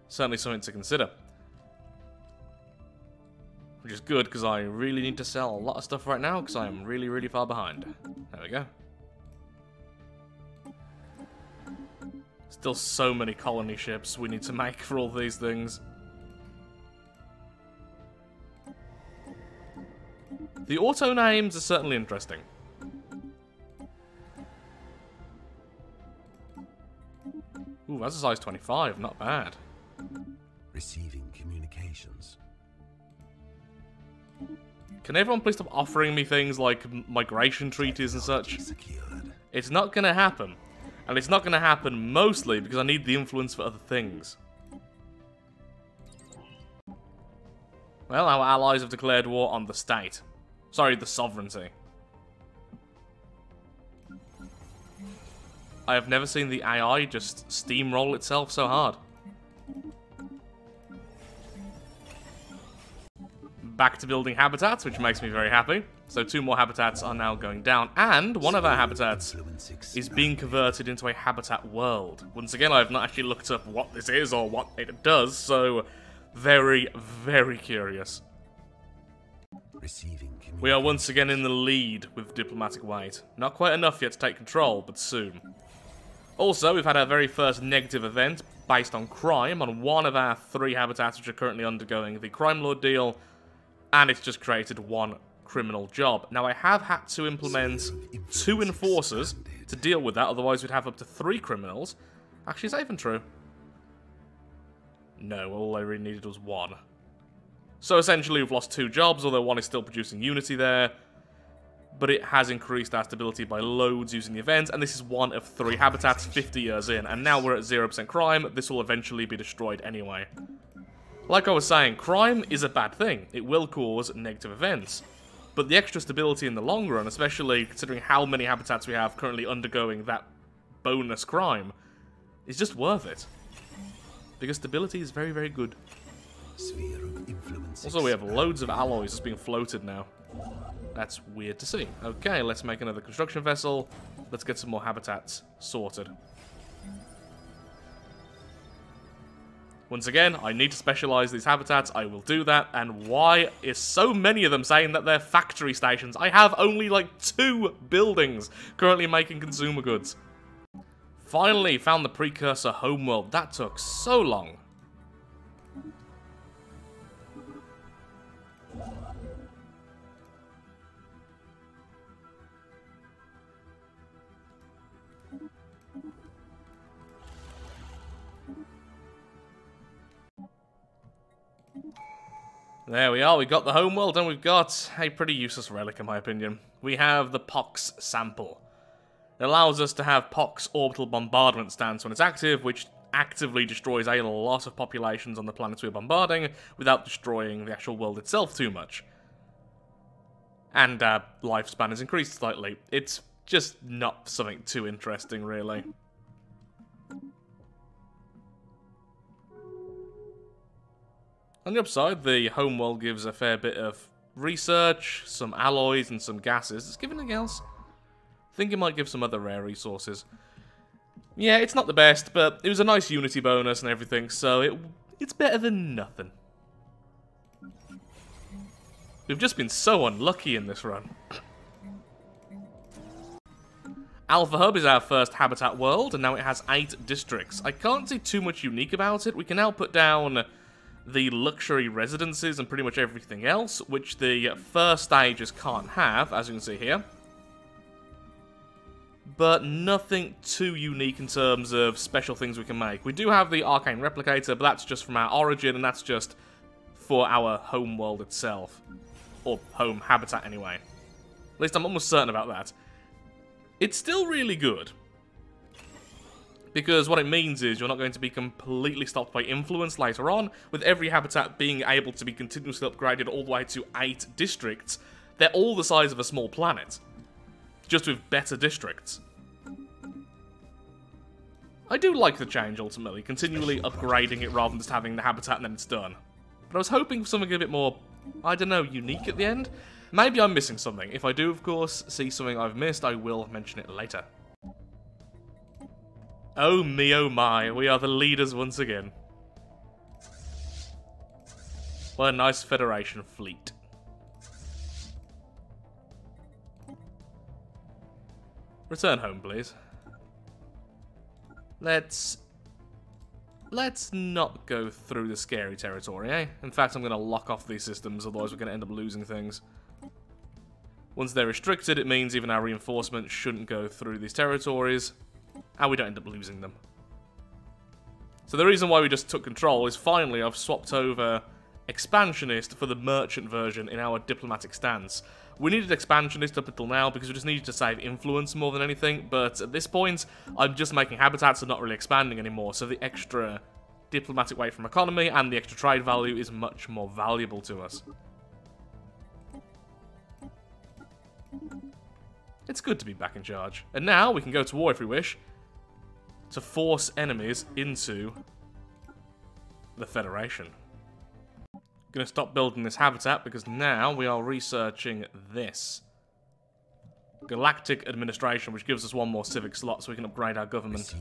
Certainly something to consider. Which is good, because I really need to sell a lot of stuff right now, because I am really, really far behind. There we go. Still so many colony ships we need to make for all these things. The auto names are certainly interesting. Ooh, that's a size 25, not bad. Receiving communications. Can everyone please stop offering me things like migration treaties and such? Secured. It's not gonna happen. And it's not gonna happen mostly because I need the influence for other things. Well, our allies have declared war on the state. Sorry, the sovereignty. I have never seen the AI just steamroll itself so hard. Back to building habitats, which makes me very happy. So two more habitats are now going down, and one of our habitats is being converted into a habitat world. Once again, I have not actually looked up what this is or what it does, so very, very curious. Receiving We are once again in the lead with diplomatic weight. Not quite enough yet to take control, but soon. Also, we've had our very first negative event based on crime on one of our three habitats which are currently undergoing the Crime Lord deal, and it's just created one criminal job. Now, I have had to implement two enforcers to deal with that, otherwise we'd have up to three criminals. Actually, is that even true? No, all I really needed was one. So essentially we've lost two jobs, although one is still producing Unity there. But it has increased our stability by loads using the event, and this is one of three ah, habitats 50 years in, and now we're at 0% crime, this will eventually be destroyed anyway. Like I was saying, crime is a bad thing. It will cause negative events. But the extra stability in the long run, especially considering how many habitats we have currently undergoing that bonus crime, is just worth it. Because stability is very, very good. Sphere of influence. Also, we have loads of alloys that's being floated now. That's weird to see. Okay, let's make another construction vessel. Let's get some more habitats sorted. Once again, I need to specialize these habitats. I will do that. And why is so many of them saying that they're factory stations? I have only like two buildings currently making consumer goods. Finally, found the precursor homeworld. That took so long. There we are, we got the homeworld and we've got a pretty useless relic in my opinion. We have the Pox sample. It allows us to have Pox orbital bombardment stance when it's active, which actively destroys a lot of populations on the planets we're bombarding without destroying the actual world itself too much. And uh, lifespan is increased slightly. It's just not something too interesting, really. On the upside, the homeworld gives a fair bit of research, some alloys, and some gases. It's given anything else? I think it might give some other rare resources. Yeah, it's not the best, but it was a nice Unity bonus and everything, so it it's better than nothing. We've just been so unlucky in this run. Alpha Hub is our first habitat world, and now it has eight districts. I can't see too much unique about it. We can now put down the luxury residences and pretty much everything else, which the first stages can't have, as you can see here. But nothing too unique in terms of special things we can make. We do have the Arcane Replicator, but that's just from our origin, and that's just for our home world itself. Or home habitat, anyway. At least I'm almost certain about that. It's still really good. Because what it means is you're not going to be completely stopped by influence later on, with every habitat being able to be continuously upgraded all the way to 8 districts. They're all the size of a small planet, just with better districts. I do like the change, ultimately, continually upgrading it rather than just having the habitat and then it's done. But I was hoping for something a bit more, I don't know, unique at the end. Maybe I'm missing something. If I do, of course, see something I've missed, I will mention it later. Oh me, oh my, we are the leaders once again. What a nice Federation fleet. Return home, please. Let's... Let's not go through the scary territory, eh? In fact, I'm going to lock off these systems, otherwise we're going to end up losing things. Once they're restricted, it means even our reinforcements shouldn't go through these territories, and we don't end up losing them. So the reason why we just took control is finally I've swapped over Expansionist for the Merchant version in our diplomatic stance. We needed Expansionist up until now because we just needed to save influence more than anything, but at this point, I'm just making habitats and not really expanding anymore, so the extra diplomatic weight from economy and the extra trade value is much more valuable to us. It's good to be back in charge. And now we can go to war if we wish to force enemies into the Federation. Gonna stop building this habitat because now we are researching this. Galactic Administration, which gives us one more civic slot so we can upgrade our government.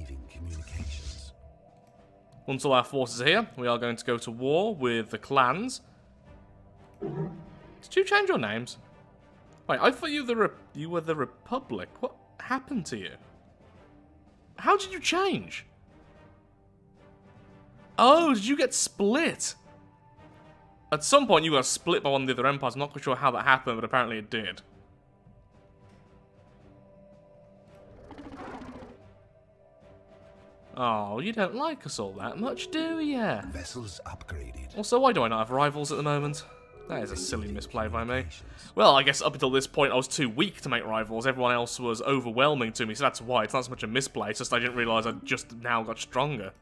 Once all our forces are here, we are going to go to war with the clans. Did you change your names? Wait, I thought you the Re you were the Republic. What happened to you? How did you change? Oh, did you get split? At some point you got split by one of the other empires. I'm not quite sure how that happened, but apparently it did. Oh, you don't like us all that much, do ya? Vessels upgraded. Also, why do I not have rivals at the moment? That is a silly misplay by me. Well, I guess up until this point I was too weak to make rivals. Everyone else was overwhelming to me, so that's why. It's not so much a misplay, it's just I didn't realise I just now got stronger.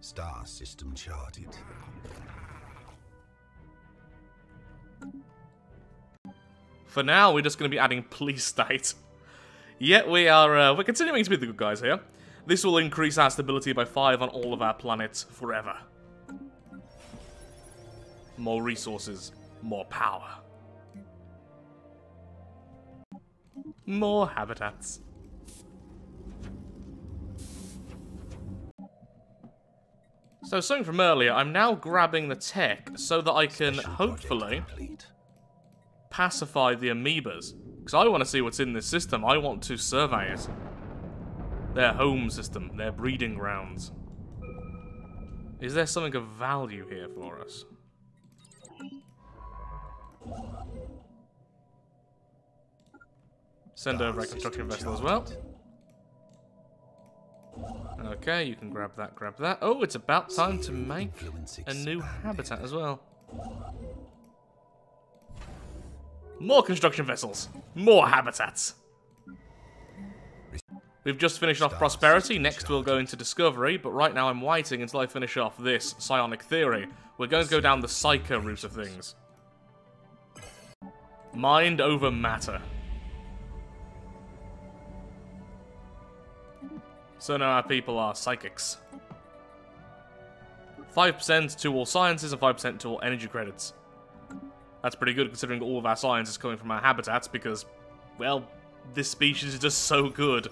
Star system charted. For now, we're just going to be adding police state. Yet we are, uh, we're continuing to be the good guys here. This will increase our stability by 5 on all of our planets forever. More resources, more power. More habitats. So something from earlier, I'm now grabbing the tech so that I can hopefully pacify the amoebas. Because I want to see what's in this system. I want to survey it. Their home system, their breeding grounds. Is there something of value here for us? Send over a construction vessel as well. Okay, you can grab that, grab that. Oh, it's about time to make a new habitat as well. More construction vessels. More habitats. We've just finished off Prosperity. Next we'll go into Discovery, but right now I'm waiting until I finish off this Psionic Theory. We're going to go down the Psycho route of things. Mind over matter. So now our people are psychics. 5% to all sciences and 5% to all energy credits. That's pretty good considering all of our science is coming from our habitats because, well, this species is just so good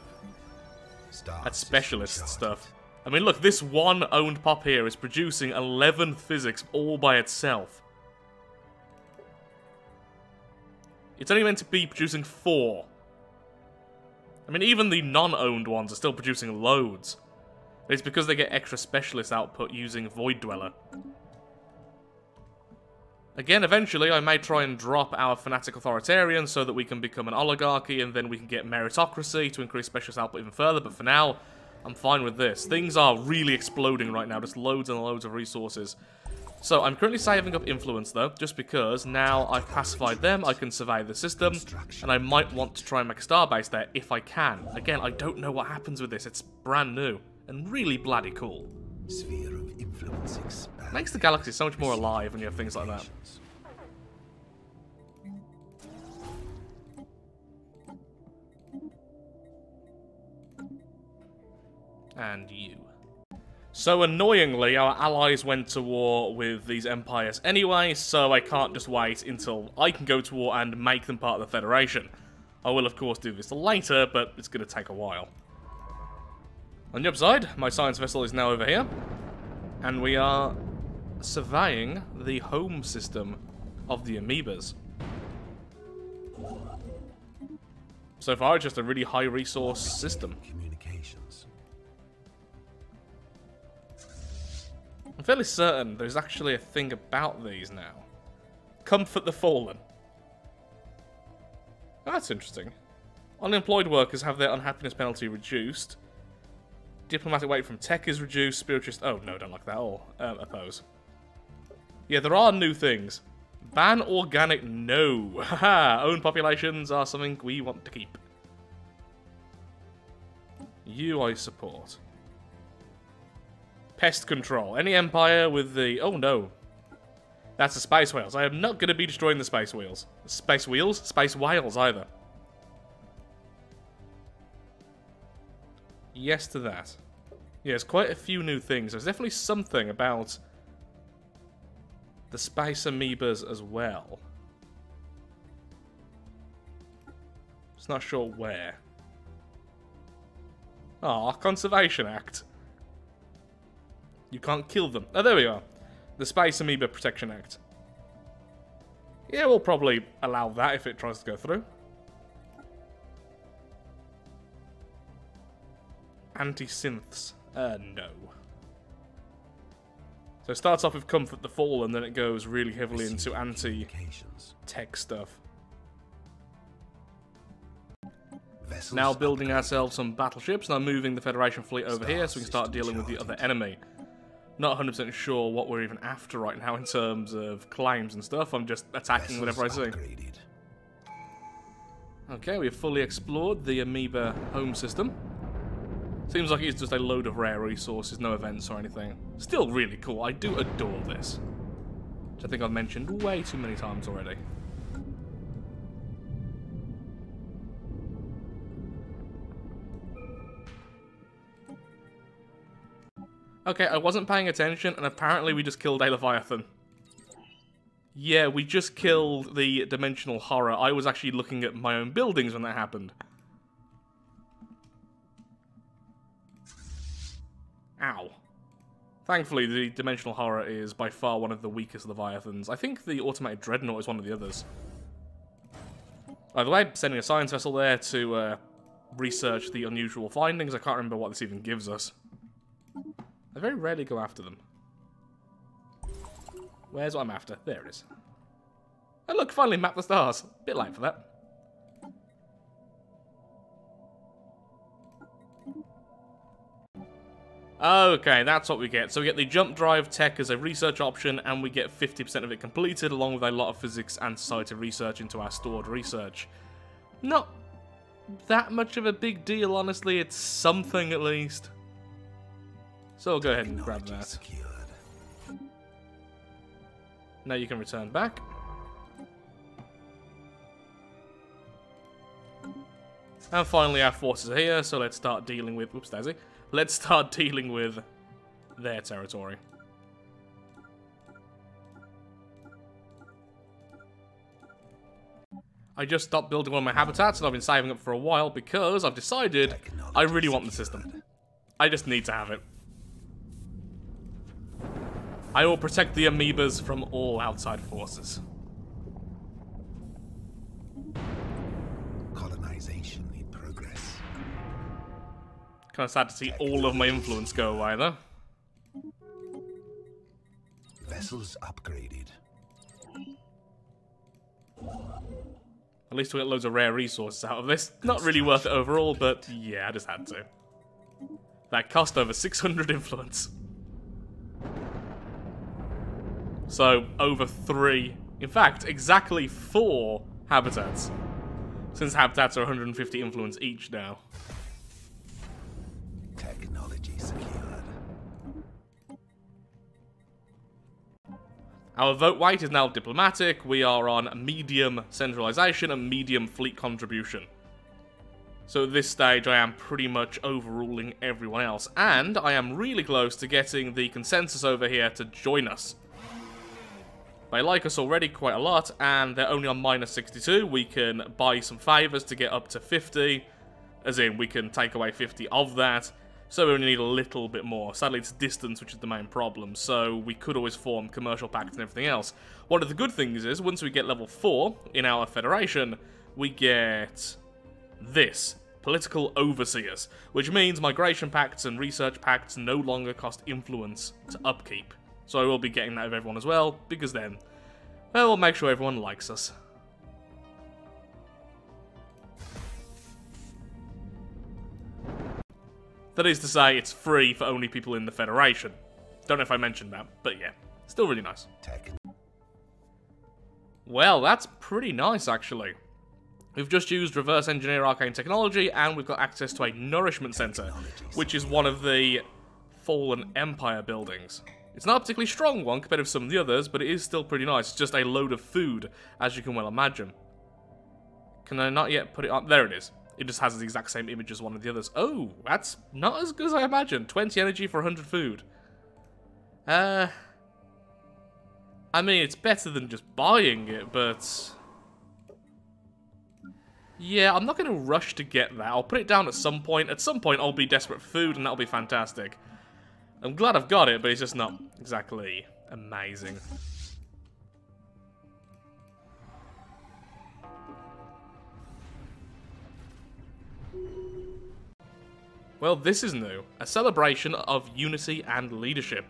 Star at system specialist stuff. I mean, look, this one owned pop here is producing 11 physics all by itself. It's only meant to be producing 4. I mean, even the non-owned ones are still producing loads. It's because they get extra specialist output using Void Dweller. Again, eventually I may try and drop our Fanatic Authoritarian so that we can become an oligarchy and then we can get meritocracy to increase specialist output even further, but for now, I'm fine with this. Things are really exploding right now, just loads and loads of resources. So I'm currently saving up influence though, just because now I've pacified them, I can survey the system, and I might want to try and make a starbase there if I can. Again, I don't know what happens with this, it's brand new, and really bloody cool. Makes the galaxy so much more alive when you have things like that. And you. So annoyingly, our allies went to war with these empires anyway, so I can't just wait until I can go to war and make them part of the Federation. I will of course do this later, but it's going to take a while. On the upside, my science vessel is now over here, and we are surveying the home system of the amoebas. So far, it's just a really high resource system. Fairly certain there's actually a thing about these now. Comfort the fallen. That's interesting. Unemployed workers have their unhappiness penalty reduced. Diplomatic weight from tech is reduced. Spiritualist. Oh, no, don't like that at all. Um, oppose. Yeah, there are new things. Ban organic. No. Haha. Own populations are something we want to keep. You I support. Pest control. Any empire with the... Oh, no. That's the space whales. I am not going to be destroying the space wheels. Space wheels? Space whales, either. Yes to that. Yeah, there's quite a few new things. There's definitely something about the space amoebas as well. Just not sure where. Ah, Conservation Act. You can't kill them. Oh, there we are. The Space Amoeba Protection Act. Yeah, we'll probably allow that if it tries to go through. Anti-synths. Uh, no. So it starts off with Comfort the Fall, and then it goes really heavily into anti-tech stuff. Vessels Now building ourselves some battleships, now moving the Federation fleet over here so we can start dealing with the other enemy. Not 100% sure what we're even after right now in terms of claims and stuff, I'm just attacking whatever I see. Okay, we've fully explored the Amoeba home system. Seems like it's just a load of rare resources, no events or anything. Still really cool, I do adore this. Which I think I've mentioned way too many times already. Okay, I wasn't paying attention, and apparently we just killed a Leviathan. Yeah, we just killed the dimensional horror. I was actually looking at my own buildings when that happened. Ow. Thankfully, the dimensional horror is by far one of the weakest Leviathans. I think the automated dreadnought is one of the others. By the way, sending a science vessel there to uh, research the unusual findings. I can't remember what this even gives us. I very rarely go after them. Where's what I'm after? There it is. Oh look, finally map the stars. Bit late for that. Okay, that's what we get. So we get the jump drive tech as a research option, and we get 50% of it completed, along with a lot of physics and society research into our stored research. Not that much of a big deal, honestly. It's something at least. So we'll go ahead and grab that. secured. Now you can return back. And finally our forces are here, so let's start dealing with... Oops, Daisy. Let's start dealing with their territory. I just stopped building one of my habitats and I've been saving up for a while because I've decided I really want the system. I just need to have it. I will protect the amoebas from all outside forces. Colonization in progress. Kind of sad to see all of my influence go away, though. Vessels upgraded. At least we get loads of rare resources out of this. Not really worth it overall, but yeah, I just had to. That cost over 600 influence. So, over three. In fact, exactly four habitats. Since habitats are 150 influence each now. Technology secured. Our vote weight is now diplomatic. We are on medium centralization and medium fleet contribution. So at this stage, I am pretty much overruling everyone else. And I am really close to getting the consensus over here to join us. They like us already quite a lot, and they're only on minus 62. We can buy some favours to get up to 50. As in, we can take away 50 of that. So we only need a little bit more. Sadly, it's distance, which is the main problem. So we could always form commercial pacts and everything else. One of the good things is, once we get level 4 in our Federation, we get this. Political Overseers, which means migration pacts and research pacts no longer cost influence to upkeep. So I will be getting that of everyone as well, because then, well, we'll make sure everyone likes us. That is to say, it's free for only people in the Federation. Don't know if I mentioned that, but yeah, still really nice. Tech. Well, that's pretty nice, actually. We've just used reverse engineer arcane technology, and we've got access to a nourishment center, which is one of the fallen empire buildings. It's not a particularly strong one compared with some of the others, but it is still pretty nice. It's just a load of food, as you can well imagine. Can I not yet put it on? There it is. It just has the exact same image as one of the others. Oh, that's not as good as I imagined. 20 energy for 100 food. Uh, I mean, it's better than just buying it, but... Yeah, I'm not going to rush to get that. I'll put it down at some point. At some point, I'll be desperate for food, and that'll be fantastic. I'm glad I've got it, but it's just not exactly amazing. Well, this is new. A celebration of unity and leadership.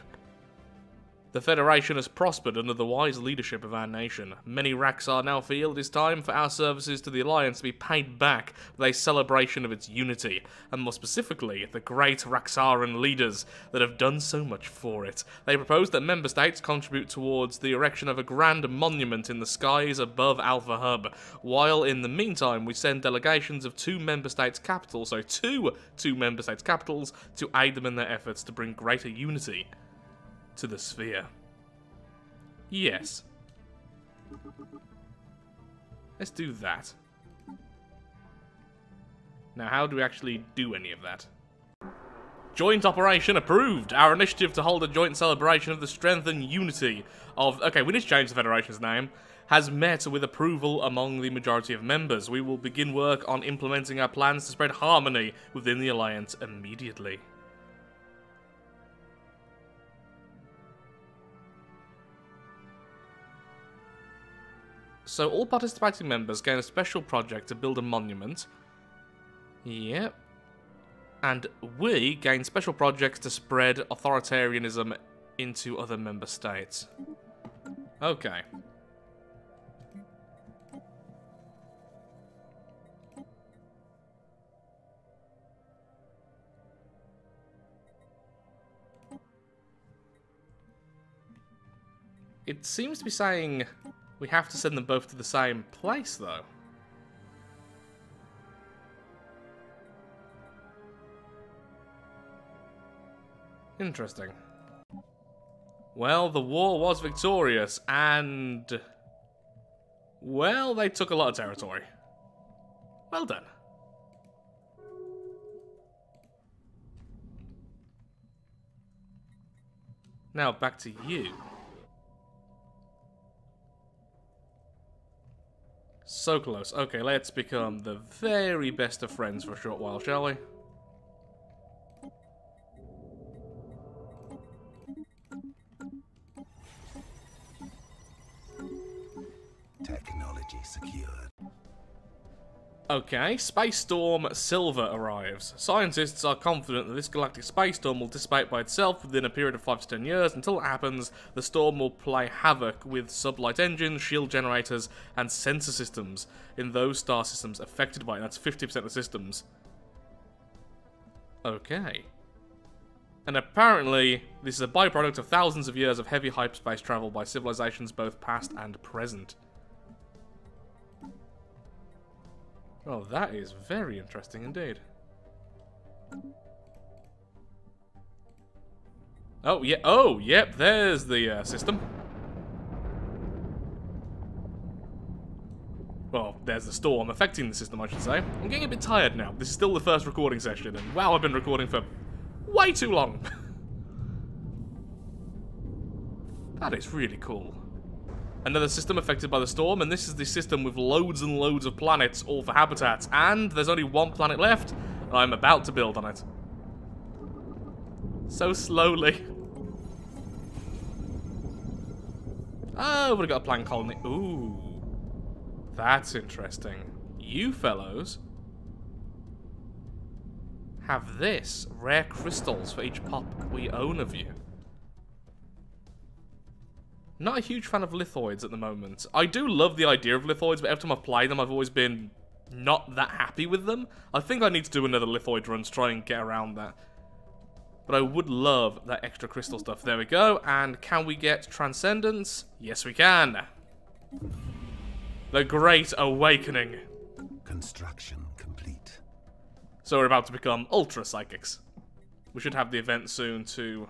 The Federation has prospered under the wise leadership of our nation. Many Raxar now feel it is time for our services to the Alliance to be paid back with a celebration of its unity, and more specifically, the great Raxaran leaders that have done so much for it. They propose that member states contribute towards the erection of a grand monument in the skies above Alpha Hub, while in the meantime we send delegations of two member states' capitals, so two two member states' capitals, to aid them in their efforts to bring greater unity to the sphere. Yes. Let's do that. Now, how do we actually do any of that? Joint operation approved! Our initiative to hold a joint celebration of the strength and unity of... Okay, we need to change the Federation's name. Has met with approval among the majority of members. We will begin work on implementing our plans to spread harmony within the Alliance immediately. So all participating members gain a special project to build a monument. Yep. And we gain special projects to spread authoritarianism into other member states. Okay. It seems to be saying we have to send them both to the same place, though. Interesting. Well, the war was victorious, and... Well, they took a lot of territory. Well done. Now, back to you. So close. Okay, let's become the very best of friends for a short while, shall we? Technology secured. Okay, Space Storm Silver arrives. Scientists are confident that this galactic space storm will dissipate by itself within a period of 5 to 10 years. Until it happens, the storm will play havoc with sublight engines, shield generators, and sensor systems in those star systems affected by it. That's 50% of the systems. Okay. And apparently, this is a byproduct of thousands of years of heavy hyperspace travel by civilizations both past and present. Oh, that is very interesting indeed. Oh, yeah. Oh, yep. There's the uh, system. Well, there's the storm affecting the system, I should say. I'm getting a bit tired now. This is still the first recording session, and wow, I've been recording for way too long. that is really cool. Another system affected by the storm, and this is the system with loads and loads of planets, all for habitats. And there's only one planet left, and I'm about to build on it. So slowly. Oh, we've got a plant colony. Ooh. That's interesting. You fellows have this. Rare crystals for each pop we own of you. Not a huge fan of lithoids at the moment. I do love the idea of lithoids, but every time I've played them, I've always been not that happy with them. I think I need to do another lithoid run to try and get around that. But I would love that extra crystal stuff. There we go. And can we get Transcendence? Yes, we can. The Great Awakening. Construction complete. So we're about to become Ultra Psychics. We should have the event soon to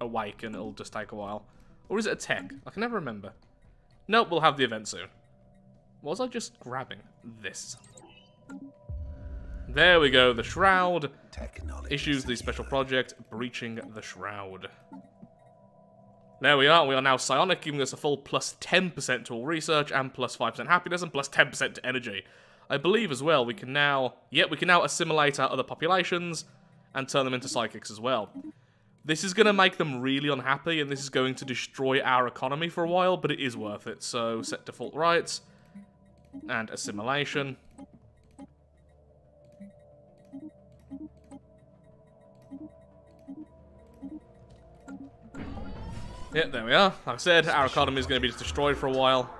awaken. It'll just take a while. Or is it a tech? I can never remember. Nope, we'll have the event soon. Was I just grabbing this? There we go, the Shroud Technology issues the special project, Breaching the Shroud. There we are, we are now psionic, giving us a full plus 10% to all research, and plus 5% happiness, and plus 10% to energy. I believe as well we can now, yep, we can now assimilate our other populations, and turn them into psychics as well. This is going to make them really unhappy, and this is going to destroy our economy for a while, but it is worth it. So, set default rights, and assimilation. Yep, there we are. Like I said, our economy is going to be destroyed for a while.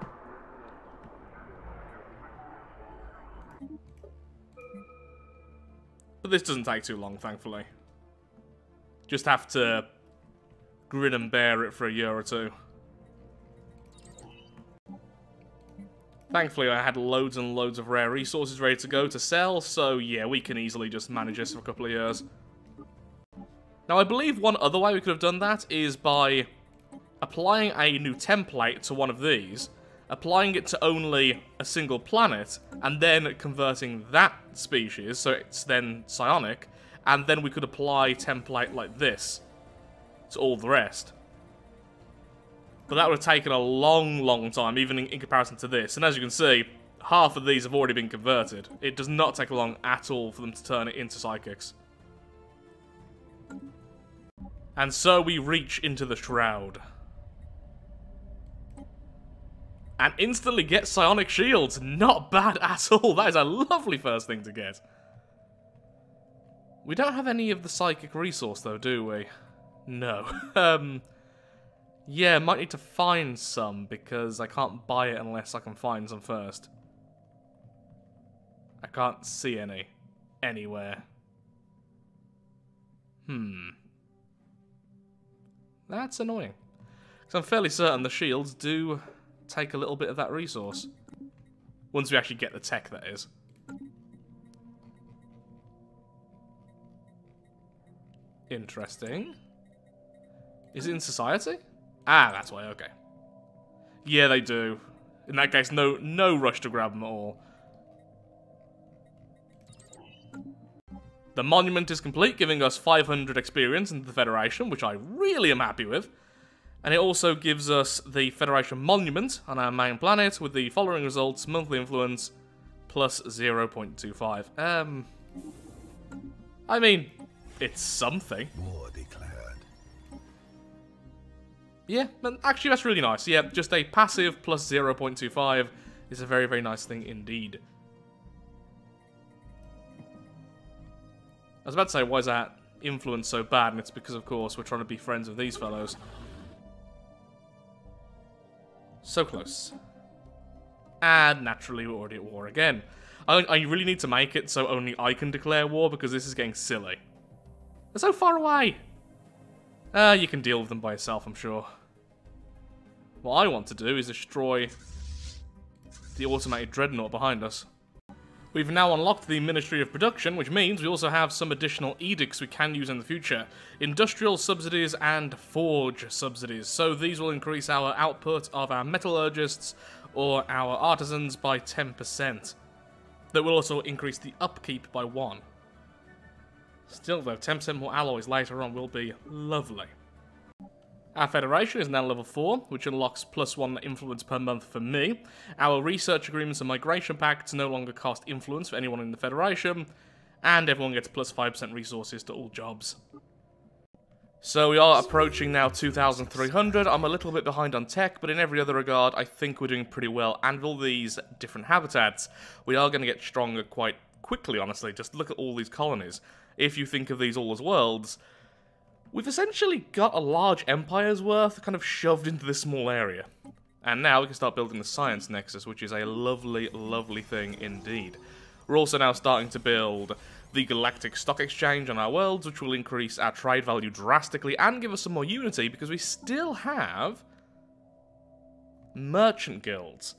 But this doesn't take too long, thankfully. Just have to grin and bear it for a year or two. Thankfully, I had loads and loads of rare resources ready to go to sell, so yeah, we can easily just manage this for a couple of years. Now, I believe one other way we could have done that is by applying a new template to one of these, applying it to only a single planet, and then converting that species, so it's then psionic, and then we could apply template like this to all the rest. But that would have taken a long, long time, even in, in comparison to this. And as you can see, half of these have already been converted. It does not take long at all for them to turn it into psychics. And so we reach into the Shroud. And instantly get Psionic Shields. Not bad at all. That is a lovely first thing to get. We don't have any of the Psychic resource though, do we? No. um, yeah, might need to find some because I can't buy it unless I can find some first. I can't see any. Anywhere. Hmm. That's annoying. Because I'm fairly certain the shields do take a little bit of that resource. Once we actually get the tech, that is. Interesting. Is it in society? Ah, that's why, okay. Yeah, they do. In that case, no no rush to grab them at all. The monument is complete, giving us 500 experience into the Federation, which I really am happy with. And it also gives us the Federation Monument on our main planet with the following results, monthly influence, plus 0.25. Um, I mean, it's something. War declared. Yeah, but actually that's really nice. Yeah, just a passive plus 0.25 is a very, very nice thing indeed. I was about to say, why is that influence so bad? And it's because, of course, we're trying to be friends with these fellows. So close. And naturally, we're already at war again. I, I really need to make it so only I can declare war because this is getting silly. They're so far away. Ah, uh, you can deal with them by yourself, I'm sure. What I want to do is destroy the automated dreadnought behind us. We've now unlocked the Ministry of Production, which means we also have some additional edicts we can use in the future. Industrial subsidies and forge subsidies. So these will increase our output of our metallurgists, or our artisans by 10%. That will also increase the upkeep by 1. Still though, 10% more alloys later on will be lovely. Our Federation is now level 4, which unlocks plus 1 influence per month for me. Our research agreements and migration pacts no longer cost influence for anyone in the Federation. And everyone gets plus 5% resources to all jobs. So we are approaching now 2,300. I'm a little bit behind on tech, but in every other regard, I think we're doing pretty well. And with all these different habitats, we are going to get stronger quite quickly, honestly. Just look at all these colonies. If you think of these all as worlds, we've essentially got a large empire's worth kind of shoved into this small area. And now we can start building the Science Nexus, which is a lovely, lovely thing indeed. We're also now starting to build the Galactic Stock Exchange on our worlds, which will increase our trade value drastically and give us some more unity because we still have merchant guilds.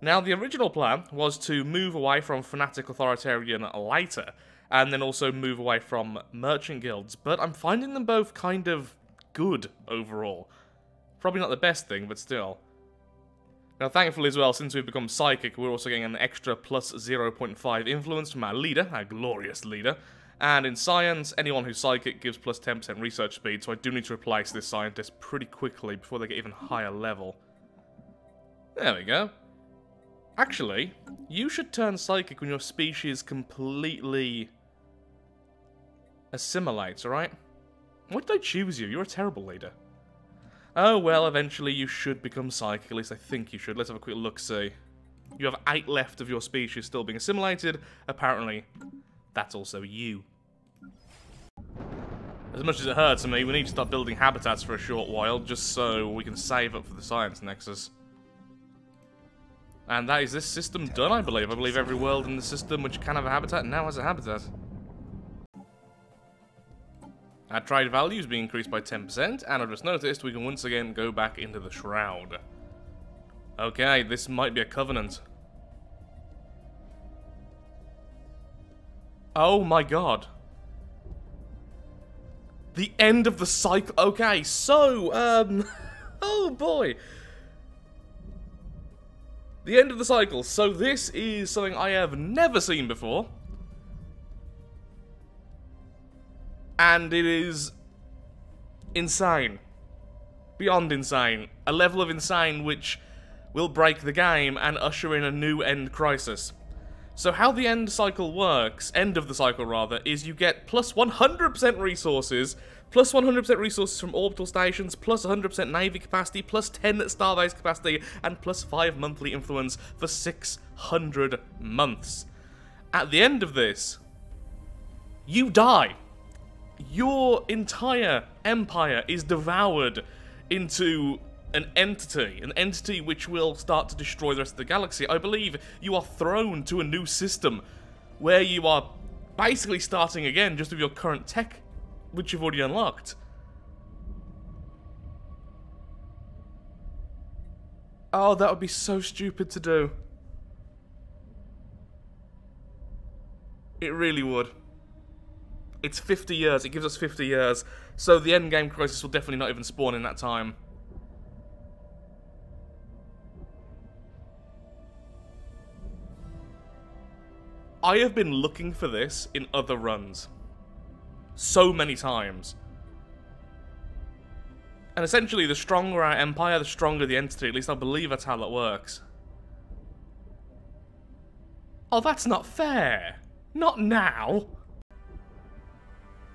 Now, the original plan was to move away from Fanatic Authoritarian later, and then also move away from merchant guilds, but I'm finding them both kind of good overall. Probably not the best thing, but still. Now, thankfully as well, since we've become Psychic, we're also getting an extra plus 0.5 influence from our leader, our glorious leader. And in Science, anyone who's Psychic gives plus 10% research speed, so I do need to replace this Scientist pretty quickly before they get even higher level. There we go. Actually, you should turn Psychic when your species completely assimilates, alright? Why did I choose you? You're a terrible leader. Oh, well, eventually you should become psychic. At least I think you should. Let's have a quick look-see. You have eight left of your species still being assimilated. Apparently, that's also you. As much as it hurts me, we need to start building habitats for a short while, just so we can save up for the Science Nexus. And that is this system done, I believe. I believe every world in the system which can have a habitat now has a habitat. Our trade value is being increased by 10%, and I've just noticed we can once again go back into the Shroud. Okay, this might be a Covenant. Oh my god. The end of the cycle. Okay, so, um... oh boy. The end of the cycle. So this is something I have never seen before. And it is insane. Beyond insane. A level of insane which will break the game and usher in a new end crisis. So how the end cycle works, end of the cycle rather, is you get plus 100% resources, plus 100% resources from orbital stations, plus 100% navy capacity, plus 10 starbase capacity, and plus 5 monthly influence for 600 months. At the end of this, you die your entire empire is devoured into an entity, an entity which will start to destroy the rest of the galaxy. I believe you are thrown to a new system where you are basically starting again just with your current tech, which you've already unlocked. Oh, that would be so stupid to do. It really would. It's 50 years. It gives us 50 years. So the endgame crisis will definitely not even spawn in that time. I have been looking for this in other runs. So many times. And essentially, the stronger our empire, the stronger the entity. At least I believe that's how that works. Oh, that's not fair. Not now.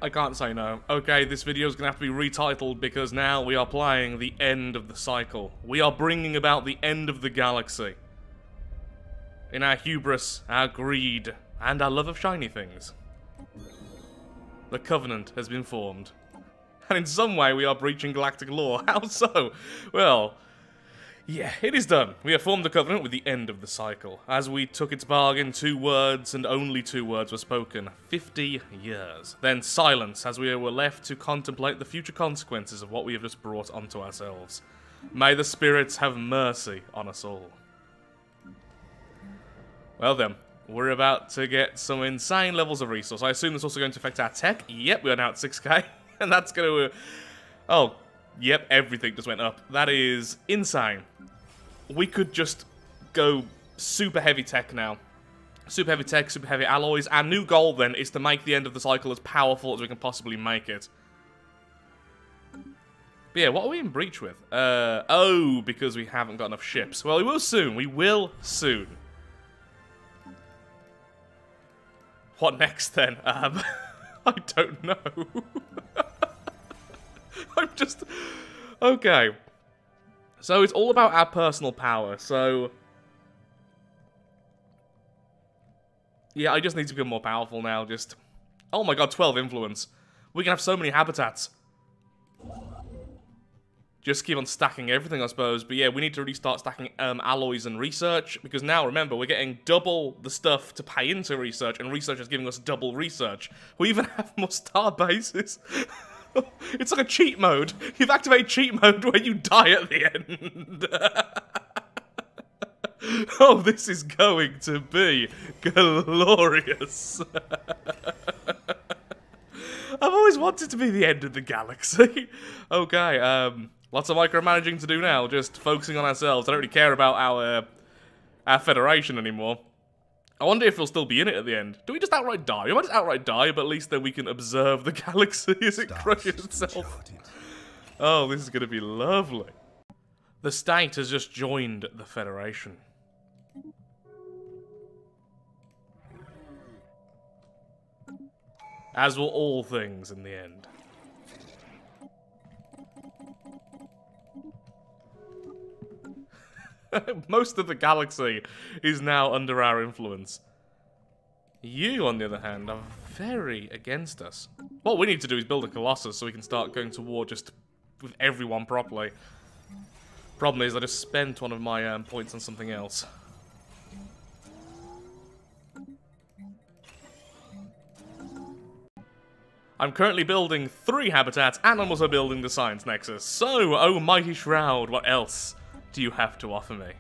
I can't say no. Okay, this video is going to have to be retitled because now we are playing the end of the cycle. We are bringing about the end of the galaxy. In our hubris, our greed, and our love of shiny things. The Covenant has been formed. And in some way we are breaching galactic law. How so? Well, yeah, it is done. We have formed the covenant with the end of the cycle. As we took its bargain, two words and only two words were spoken. Fifty years. Then silence as we were left to contemplate the future consequences of what we have just brought onto ourselves. May the spirits have mercy on us all. Well then, we're about to get some insane levels of resource. I assume this also going to affect our tech. Yep, we are now at 6k. and that's going to... Uh, oh, Yep, everything just went up. That is insane. We could just go super heavy tech now. Super heavy tech, super heavy alloys. Our new goal then is to make the end of the cycle as powerful as we can possibly make it. But yeah, what are we in breach with? Uh, oh, because we haven't got enough ships. Well, we will soon. We will soon. What next then? Um, I don't know. I'm just... Okay. So it's all about our personal power, so... Yeah, I just need to become more powerful now, just... Oh my god, 12 influence. We can have so many habitats. Just keep on stacking everything, I suppose. But yeah, we need to really start stacking um, alloys and research, because now, remember, we're getting double the stuff to pay into research, and research is giving us double research. We even have more star bases. it's like a cheat mode. You've activated cheat mode where you die at the end. oh, this is going to be glorious. I've always wanted to be the end of the galaxy. okay, um, lots of micromanaging to do now, just focusing on ourselves. I don't really care about our, our federation anymore. I wonder if he'll still be in it at the end. Do we just outright die? We might just outright die, but at least then we can observe the galaxy as it crushes itself. Oh, this is going to be lovely. The state has just joined the Federation. As will all things in the end. Most of the galaxy is now under our influence. You, on the other hand, are very against us. What we need to do is build a Colossus so we can start going to war just with everyone properly. Problem is, I just spent one of my um, points on something else. I'm currently building three habitats, and I'm also building the Science Nexus. So, oh mighty Shroud, what else do you have to offer me?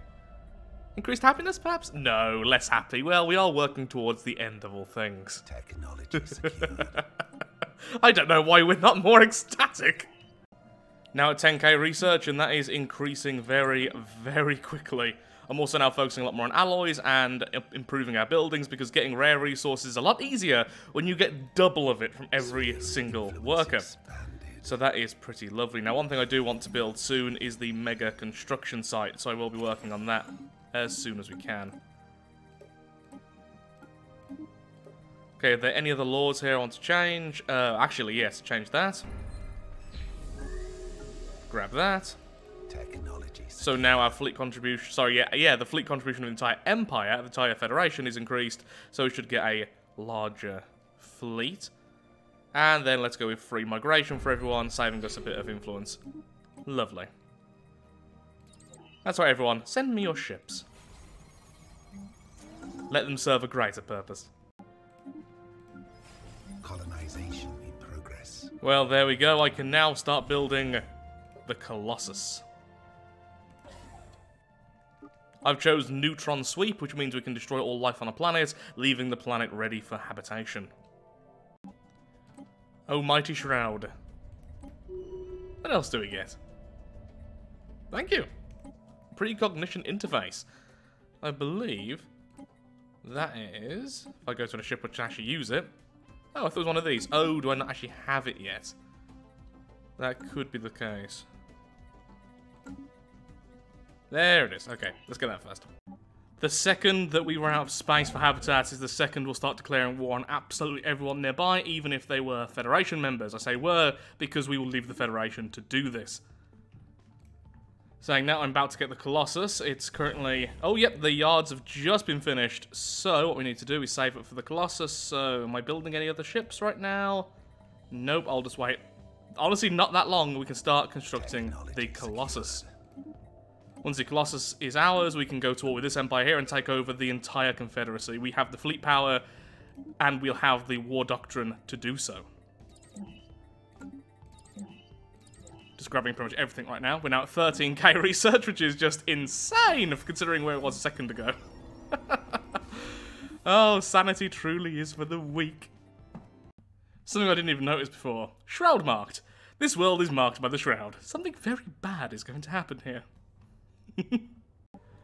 Increased happiness, perhaps? No, less happy. Well, we are working towards the end of all things. Technology secure. I don't know why we're not more ecstatic. Now at 10k research, and that is increasing very, very quickly. I'm also now focusing a lot more on alloys and improving our buildings because getting rare resources is a lot easier when you get double of it from every single worker. So that is pretty lovely. Now one thing I do want to build soon is the mega construction site, so I will be working on that as soon as we can. Okay, are there any other laws here I want to change? Uh, actually, yes, change that. Grab that. Technology So now our fleet contribution, sorry, yeah, yeah, the fleet contribution of the entire empire, the entire federation is increased, so we should get a larger fleet. And then let's go with free migration for everyone, saving us a bit of influence. Lovely. That's right, everyone. Send me your ships. Let them serve a greater purpose. colonization in progress. Well, there we go. I can now start building the Colossus. I've chosen Neutron Sweep, which means we can destroy all life on a planet, leaving the planet ready for habitation. Oh, Mighty Shroud. What else do we get? Thank you. Precognition interface. I believe that is... If I go to a ship which can actually use it. Oh, I thought it was one of these. Oh, do I not actually have it yet? That could be the case. There it is. Okay, let's get that first. The second that we run out of space for habitats is the second we'll start declaring war on absolutely everyone nearby, even if they were Federation members. I say were because we will leave the Federation to do this. Saying now I'm about to get the Colossus. It's currently... Oh, yep, the yards have just been finished. So what we need to do is save it for the Colossus. So am I building any other ships right now? Nope, I'll just wait. Honestly, not that long. We can start constructing the Colossus. Once the Colossus is ours, we can go to war with this empire here and take over the entire Confederacy. We have the fleet power, and we'll have the war doctrine to do so. Just grabbing pretty much everything right now. We're now at 13k research, which is just insane considering where it was a second ago. oh, sanity truly is for the weak. Something I didn't even notice before. Shroud marked. This world is marked by the shroud. Something very bad is going to happen here.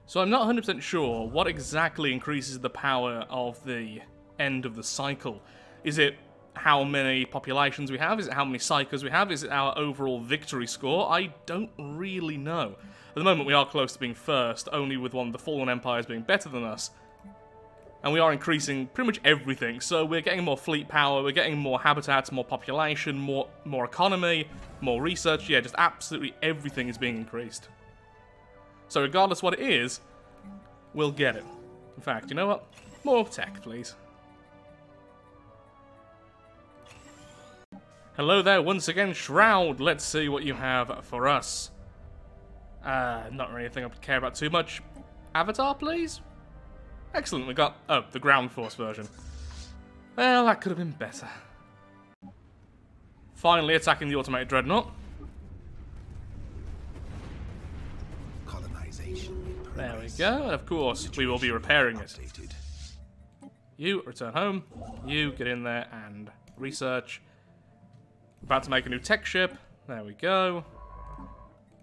So I'm not 100% sure what exactly increases the power of the end of the cycle. Is it how many populations we have? Is it how many psychers we have? Is it our overall victory score? I don't really know. At the moment we are close to being first, only with one of the Fallen Empires being better than us. And we are increasing pretty much everything, so we're getting more fleet power, we're getting more habitats, more population, more, more economy, more research, yeah, just absolutely everything is being increased. So regardless what it is, we'll get it. In fact, you know what? More tech, please. Hello there, once again, Shroud. Let's see what you have for us. Uh, not really anything I care about too much. Avatar, please? Excellent, we got... Oh, the ground force version. Well, that could have been better. Finally attacking the automated dreadnought. We go, and of course, we will be repairing it. You return home. You get in there and research. About to make a new tech ship. There we go.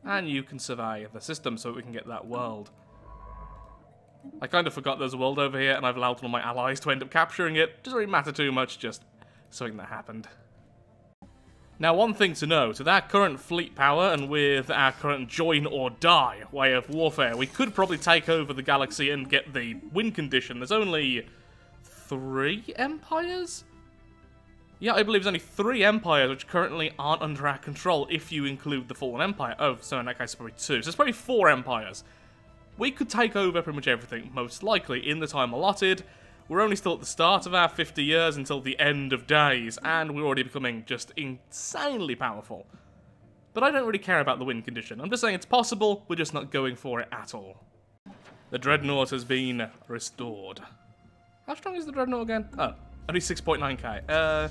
And you can survey the system so we can get that world. I kind of forgot there's a world over here, and I've allowed one of my allies to end up capturing it. Doesn't really matter too much, just something that happened. Now, one thing to note, with our current fleet power and with our current join or die way of warfare, we could probably take over the galaxy and get the win condition. There's only three empires? Yeah, I believe there's only three empires which currently aren't under our control if you include the Fallen Empire. Oh, so in that case, probably two. So there's probably four empires. We could take over pretty much everything, most likely, in the time allotted. We're only still at the start of our 50 years until the end of days, and we're already becoming just insanely powerful. But I don't really care about the win condition. I'm just saying it's possible, we're just not going for it at all. The Dreadnought has been restored. How strong is the Dreadnought again? Oh, only 6.9k. Uh,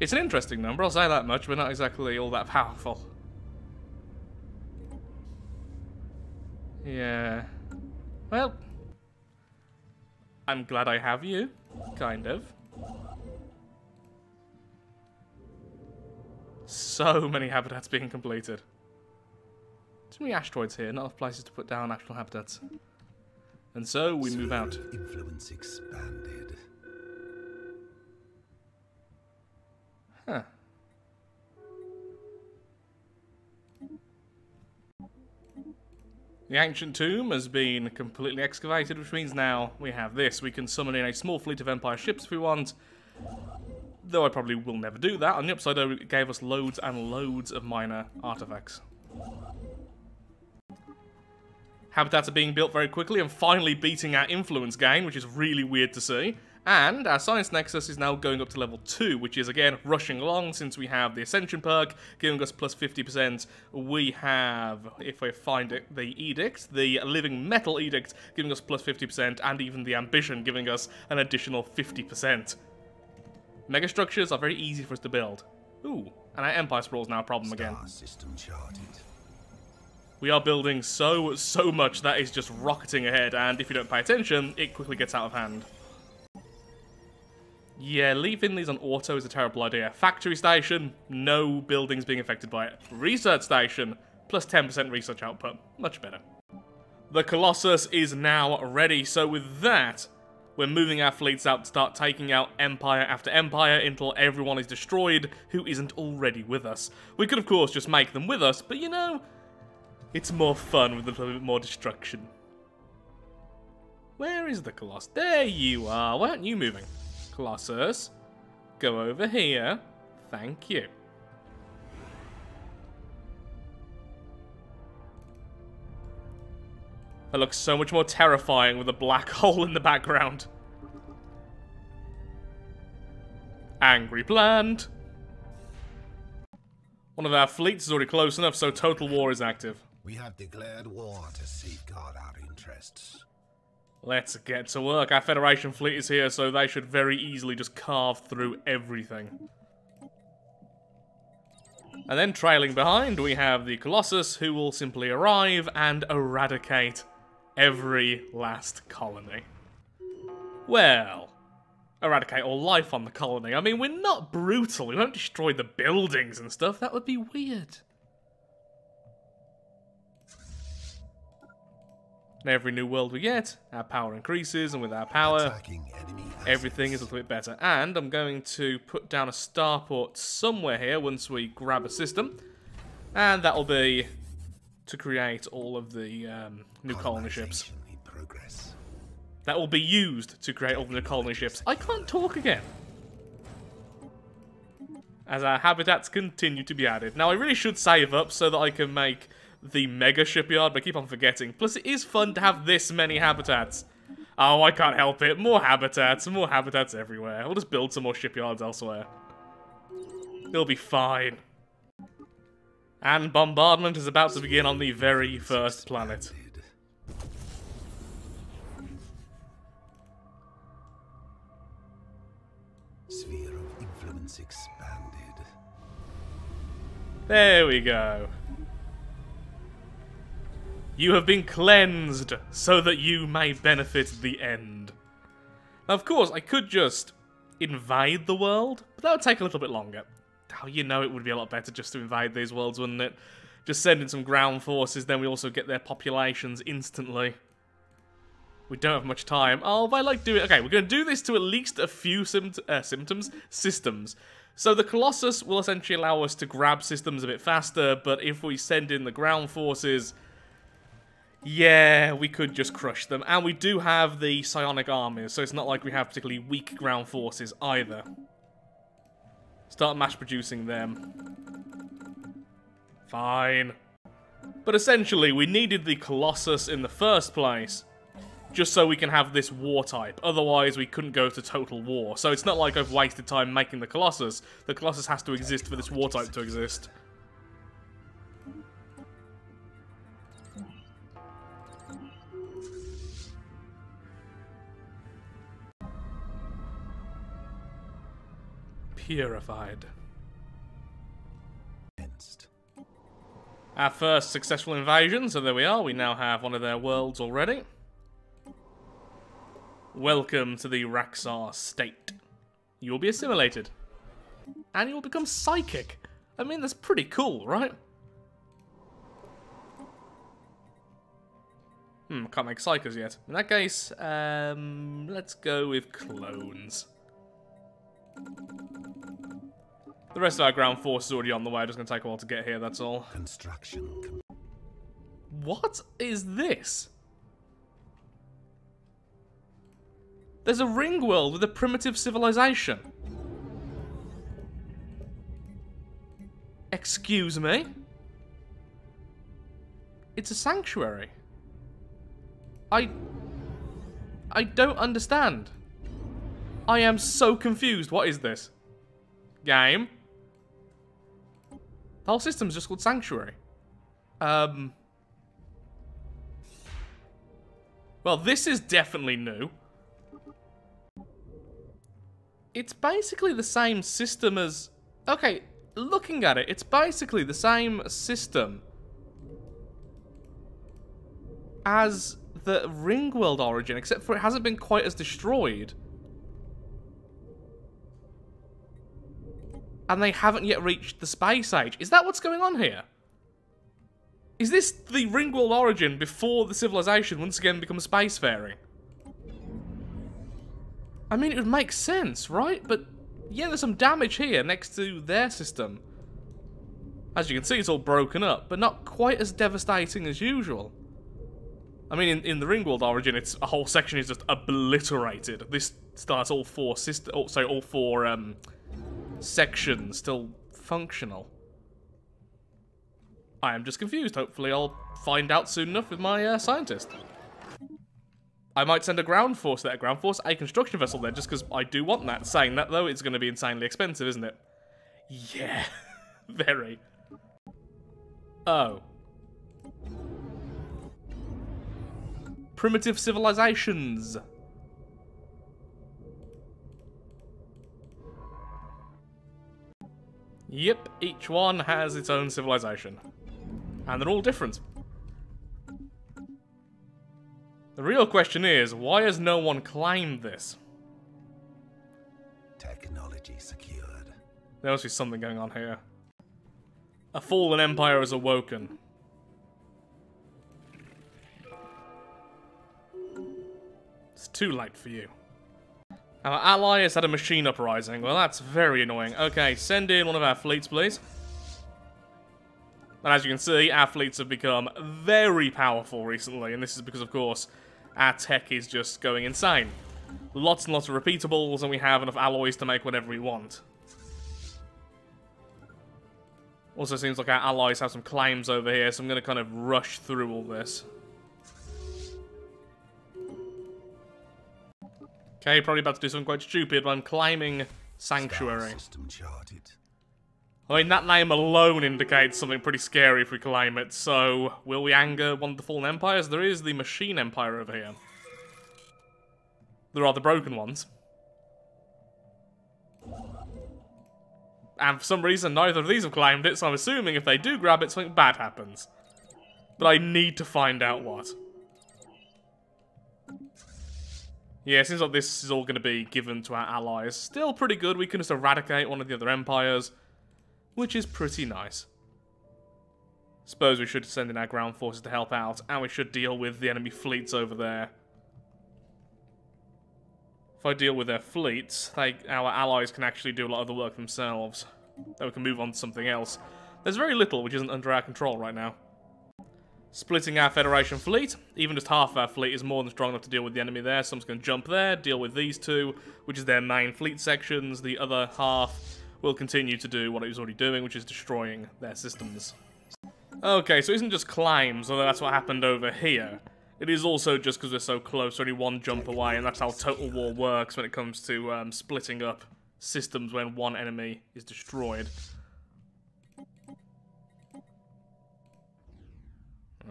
it's an interesting number, I'll say that much, but not exactly all that powerful. Yeah. Well, I'm glad I have you, kind of. So many habitats being completed. Too many asteroids here, not enough places to put down actual habitats. And so we move out. Influence expanded. Huh. The ancient tomb has been completely excavated, which means now we have this. We can summon in a small fleet of Empire ships if we want. Though I probably will never do that. On the upside, though, it gave us loads and loads of minor artifacts. Habitats are being built very quickly and finally beating our influence gain, which is really weird to see. And our Science Nexus is now going up to level 2, which is again rushing along since we have the Ascension perk giving us plus 50%. We have, if I find it, the Edict, the Living Metal Edict giving us plus 50%, and even the Ambition giving us an additional 50%. Megastructures are very easy for us to build. Ooh, and our Empire Sprawl is now a problem again. We are building so, so much that is just rocketing ahead, and if you don't pay attention, it quickly gets out of hand. Yeah, leaving these on auto is a terrible idea. Factory station, no buildings being affected by it. Research station, plus 10% research output. Much better. The Colossus is now ready, so with that, we're moving our fleets out to start taking out empire after empire until everyone is destroyed who isn't already with us. We could, of course, just make them with us, but you know, it's more fun with a little bit more destruction. Where is the Colossus? There you are. Why aren't you moving? Colossus, go over here. Thank you. That looks so much more terrifying with a black hole in the background. Angry plant. One of our fleets is already close enough, so total war is active. We have declared war to safeguard our interests. Let's get to work. Our Federation fleet is here, so they should very easily just carve through everything. And then trailing behind, we have the Colossus, who will simply arrive and eradicate every last colony. Well, eradicate all life on the colony. I mean, we're not brutal. We won't destroy the buildings and stuff. That would be weird. In every new world we get, our power increases, and with our power, everything is a little bit better. And I'm going to put down a starport somewhere here once we grab a system. And that'll be to create all of the um, new colony ships. That will be used to create all the new colony ships. I can't talk again. As our habitats continue to be added. Now, I really should save up so that I can make the mega shipyard, but I keep on forgetting. Plus, it is fun to have this many habitats. Oh, I can't help it. More habitats, more habitats everywhere. I'll just build some more shipyards elsewhere. It'll be fine. And bombardment is about to begin on the very first planet. Sphere of influence expanded. There we go. You have been cleansed so that you may benefit the end. Now, of course, I could just invade the world, but that would take a little bit longer. Oh, you know it would be a lot better just to invade these worlds, wouldn't it? Just send in some ground forces, then we also get their populations instantly. We don't have much time. Oh, but I like doing... It. Okay, we're going to do this to at least a few sympt uh, symptoms, systems. So the Colossus will essentially allow us to grab systems a bit faster, but if we send in the ground forces... Yeah, we could just crush them. And we do have the psionic armies, so it's not like we have particularly weak ground forces either. Start mass producing them. Fine. But essentially, we needed the Colossus in the first place, just so we can have this war type. Otherwise, we couldn't go to total war. So it's not like I've wasted time making the Colossus. The Colossus has to exist for this war type to exist. Purified. Our first successful invasion, so there we are. We now have one of their worlds already. Welcome to the Raxar state. You will be assimilated. And you will become psychic. I mean, that's pretty cool, right? Hmm, can't make psychers yet. In that case, um, let's go with clones. The rest of our ground force is already on the way. Just gonna take a while to get here, that's all. Construction What is this? There's a ring world with a primitive civilization. Excuse me? It's a sanctuary. I... I don't understand. I am so confused. What is this? Game? The whole system's just called Sanctuary. Um... Well, this is definitely new. It's basically the same system as... Okay, looking at it, it's basically the same system as the Ringworld origin, except for it hasn't been quite as destroyed. And they haven't yet reached the space age. Is that what's going on here? Is this the Ringworld origin before the civilization once again becomes spacefaring? I mean, it would make sense, right? But yeah, there's some damage here next to their system. As you can see, it's all broken up, but not quite as devastating as usual. I mean, in, in the Ringworld origin, it's a whole section is just obliterated. This starts all four system, oh, sorry, all four um, sections still functional. I am just confused. Hopefully, I'll find out soon enough with my uh, scientist. I might send a ground force there, ground force, a construction vessel there, just because I do want that. Saying that, though, it's going to be insanely expensive, isn't it? Yeah, very. Oh. Primitive civilizations. Yep, each one has its own civilization. And they're all different. The real question is, why has no one claimed this? Technology secured. There must be something going on here. A fallen empire is awoken. It's too late for you. Our ally has had a machine uprising. Well, that's very annoying. Okay, send in one of our fleets, please. And as you can see, our fleets have become very powerful recently, and this is because, of course, our tech is just going insane. Lots and lots of repeatables, and we have enough alloys to make whatever we want. Also seems like our allies have some claims over here, so I'm going to kind of rush through all this. Okay, probably about to do something quite stupid, but I'm climbing Sanctuary. I mean, that name alone indicates something pretty scary if we climb it, so will we anger one of the fallen empires? There is the Machine Empire over here. There are the broken ones. And for some reason, neither of these have climbed it, so I'm assuming if they do grab it, something bad happens. But I need to find out what. Yeah, it seems like this is all going to be given to our allies. Still pretty good, we can just eradicate one of the other empires which is pretty nice. Suppose we should send in our ground forces to help out, and we should deal with the enemy fleets over there. If I deal with their fleets, they, our allies can actually do a lot of the work themselves. Then we can move on to something else. There's very little which isn't under our control right now. Splitting our Federation fleet, even just half of our fleet is more than strong enough to deal with the enemy there, so I'm just going to jump there, deal with these two, which is their main fleet sections, the other half will continue to do what it was already doing, which is destroying their systems. Okay, so it isn't just climbs, although that's what happened over here. It is also just because we're so close, only one jump away, and that's how Total War works when it comes to um, splitting up systems when one enemy is destroyed.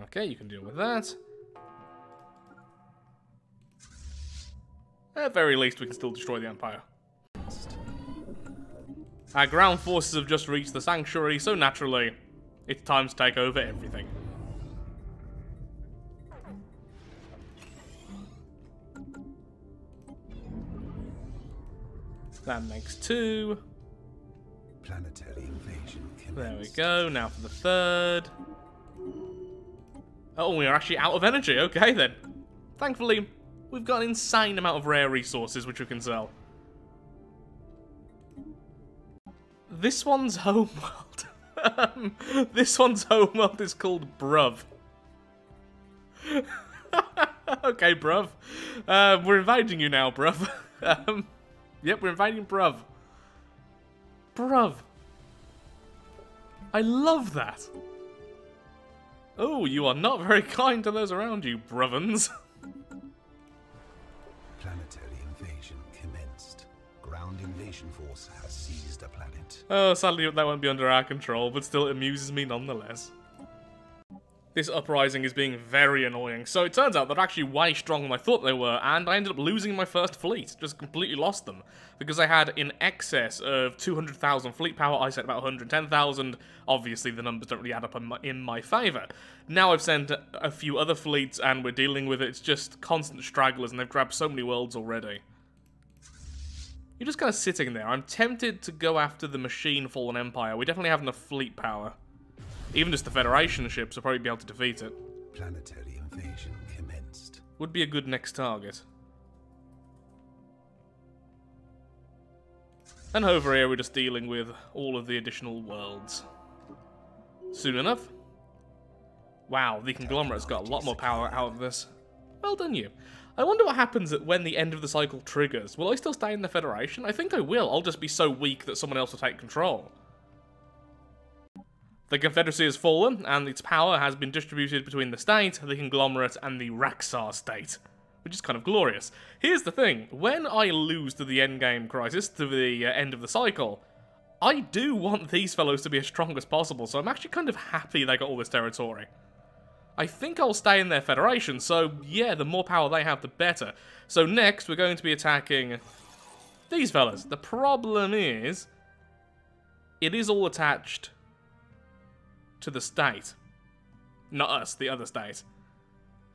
Okay, you can deal with that. At very least, we can still destroy the Empire. Our ground forces have just reached the sanctuary, so naturally, it's time to take over everything. That makes two. Planetary invasion There we go, now for the third. Oh, we are actually out of energy, okay then. Thankfully, we've got an insane amount of rare resources which we can sell. This one's homeworld. um, this one's homeworld is called Bruv. okay, Bruv. Uh, we're inviting you now, Bruv. um, yep, we're inviting Bruv. Bruv. I love that. Oh, you are not very kind to those around you, Bruvans. Planetary invasion commenced. Ground invasion force has seized a planet. Oh, sadly that won't be under our control, but still it amuses me nonetheless. This uprising is being very annoying, so it turns out they're actually way stronger than I thought they were, and I ended up losing my first fleet, just completely lost them, because I had in excess of 200,000 fleet power, I sent about 110,000, obviously the numbers don't really add up in my, in my favour. Now I've sent a few other fleets, and we're dealing with it, it's just constant stragglers, and they've grabbed so many worlds already. You're just kind of sitting there. I'm tempted to go after the Machine Fallen Empire. We definitely have enough fleet power. Even just the Federation ships will probably be able to defeat it. Planetary invasion commenced. Would be a good next target. And over here we're just dealing with all of the additional worlds. Soon enough. Wow, the conglomerate's got a lot more power out of this. Well done you. I wonder what happens when the end of the cycle triggers. Will I still stay in the Federation? I think I will. I'll just be so weak that someone else will take control. The Confederacy has fallen, and its power has been distributed between the state, the conglomerate, and the Raxar state. Which is kind of glorious. Here's the thing, when I lose to the endgame crisis, to the uh, end of the cycle, I do want these fellows to be as strong as possible, so I'm actually kind of happy they got all this territory. I think I'll stay in their federation, so yeah, the more power they have, the better. So next, we're going to be attacking these fellas. The problem is, it is all attached to the state. Not us, the other state.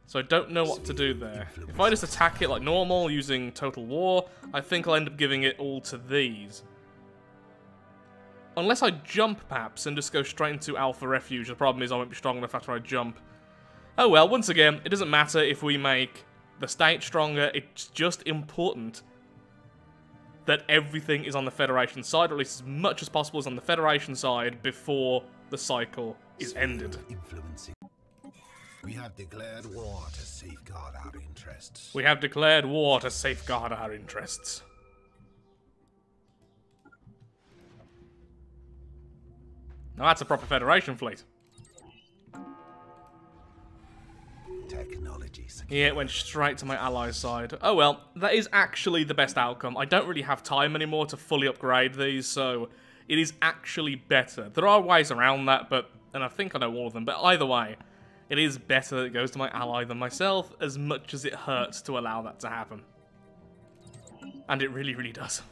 So I don't know what to do there. If I just attack it like normal, using Total War, I think I'll end up giving it all to these. Unless I jump, perhaps, and just go straight into Alpha Refuge. The problem is I won't be strong enough after I jump. Oh well, once again, it doesn't matter if we make the state stronger. It's just important that everything is on the Federation side, or at least as much as possible is on the Federation side before the cycle is ended. We have declared war to safeguard our interests. We have declared war to safeguard our interests. Now that's a proper Federation fleet. Technology. Yeah, it went straight to my allies' side. Oh well, that is actually the best outcome. I don't really have time anymore to fully upgrade these, so it is actually better. There are ways around that, but and I think I know all of them, but either way, it is better that it goes to my ally than myself, as much as it hurts to allow that to happen. And it really, really does.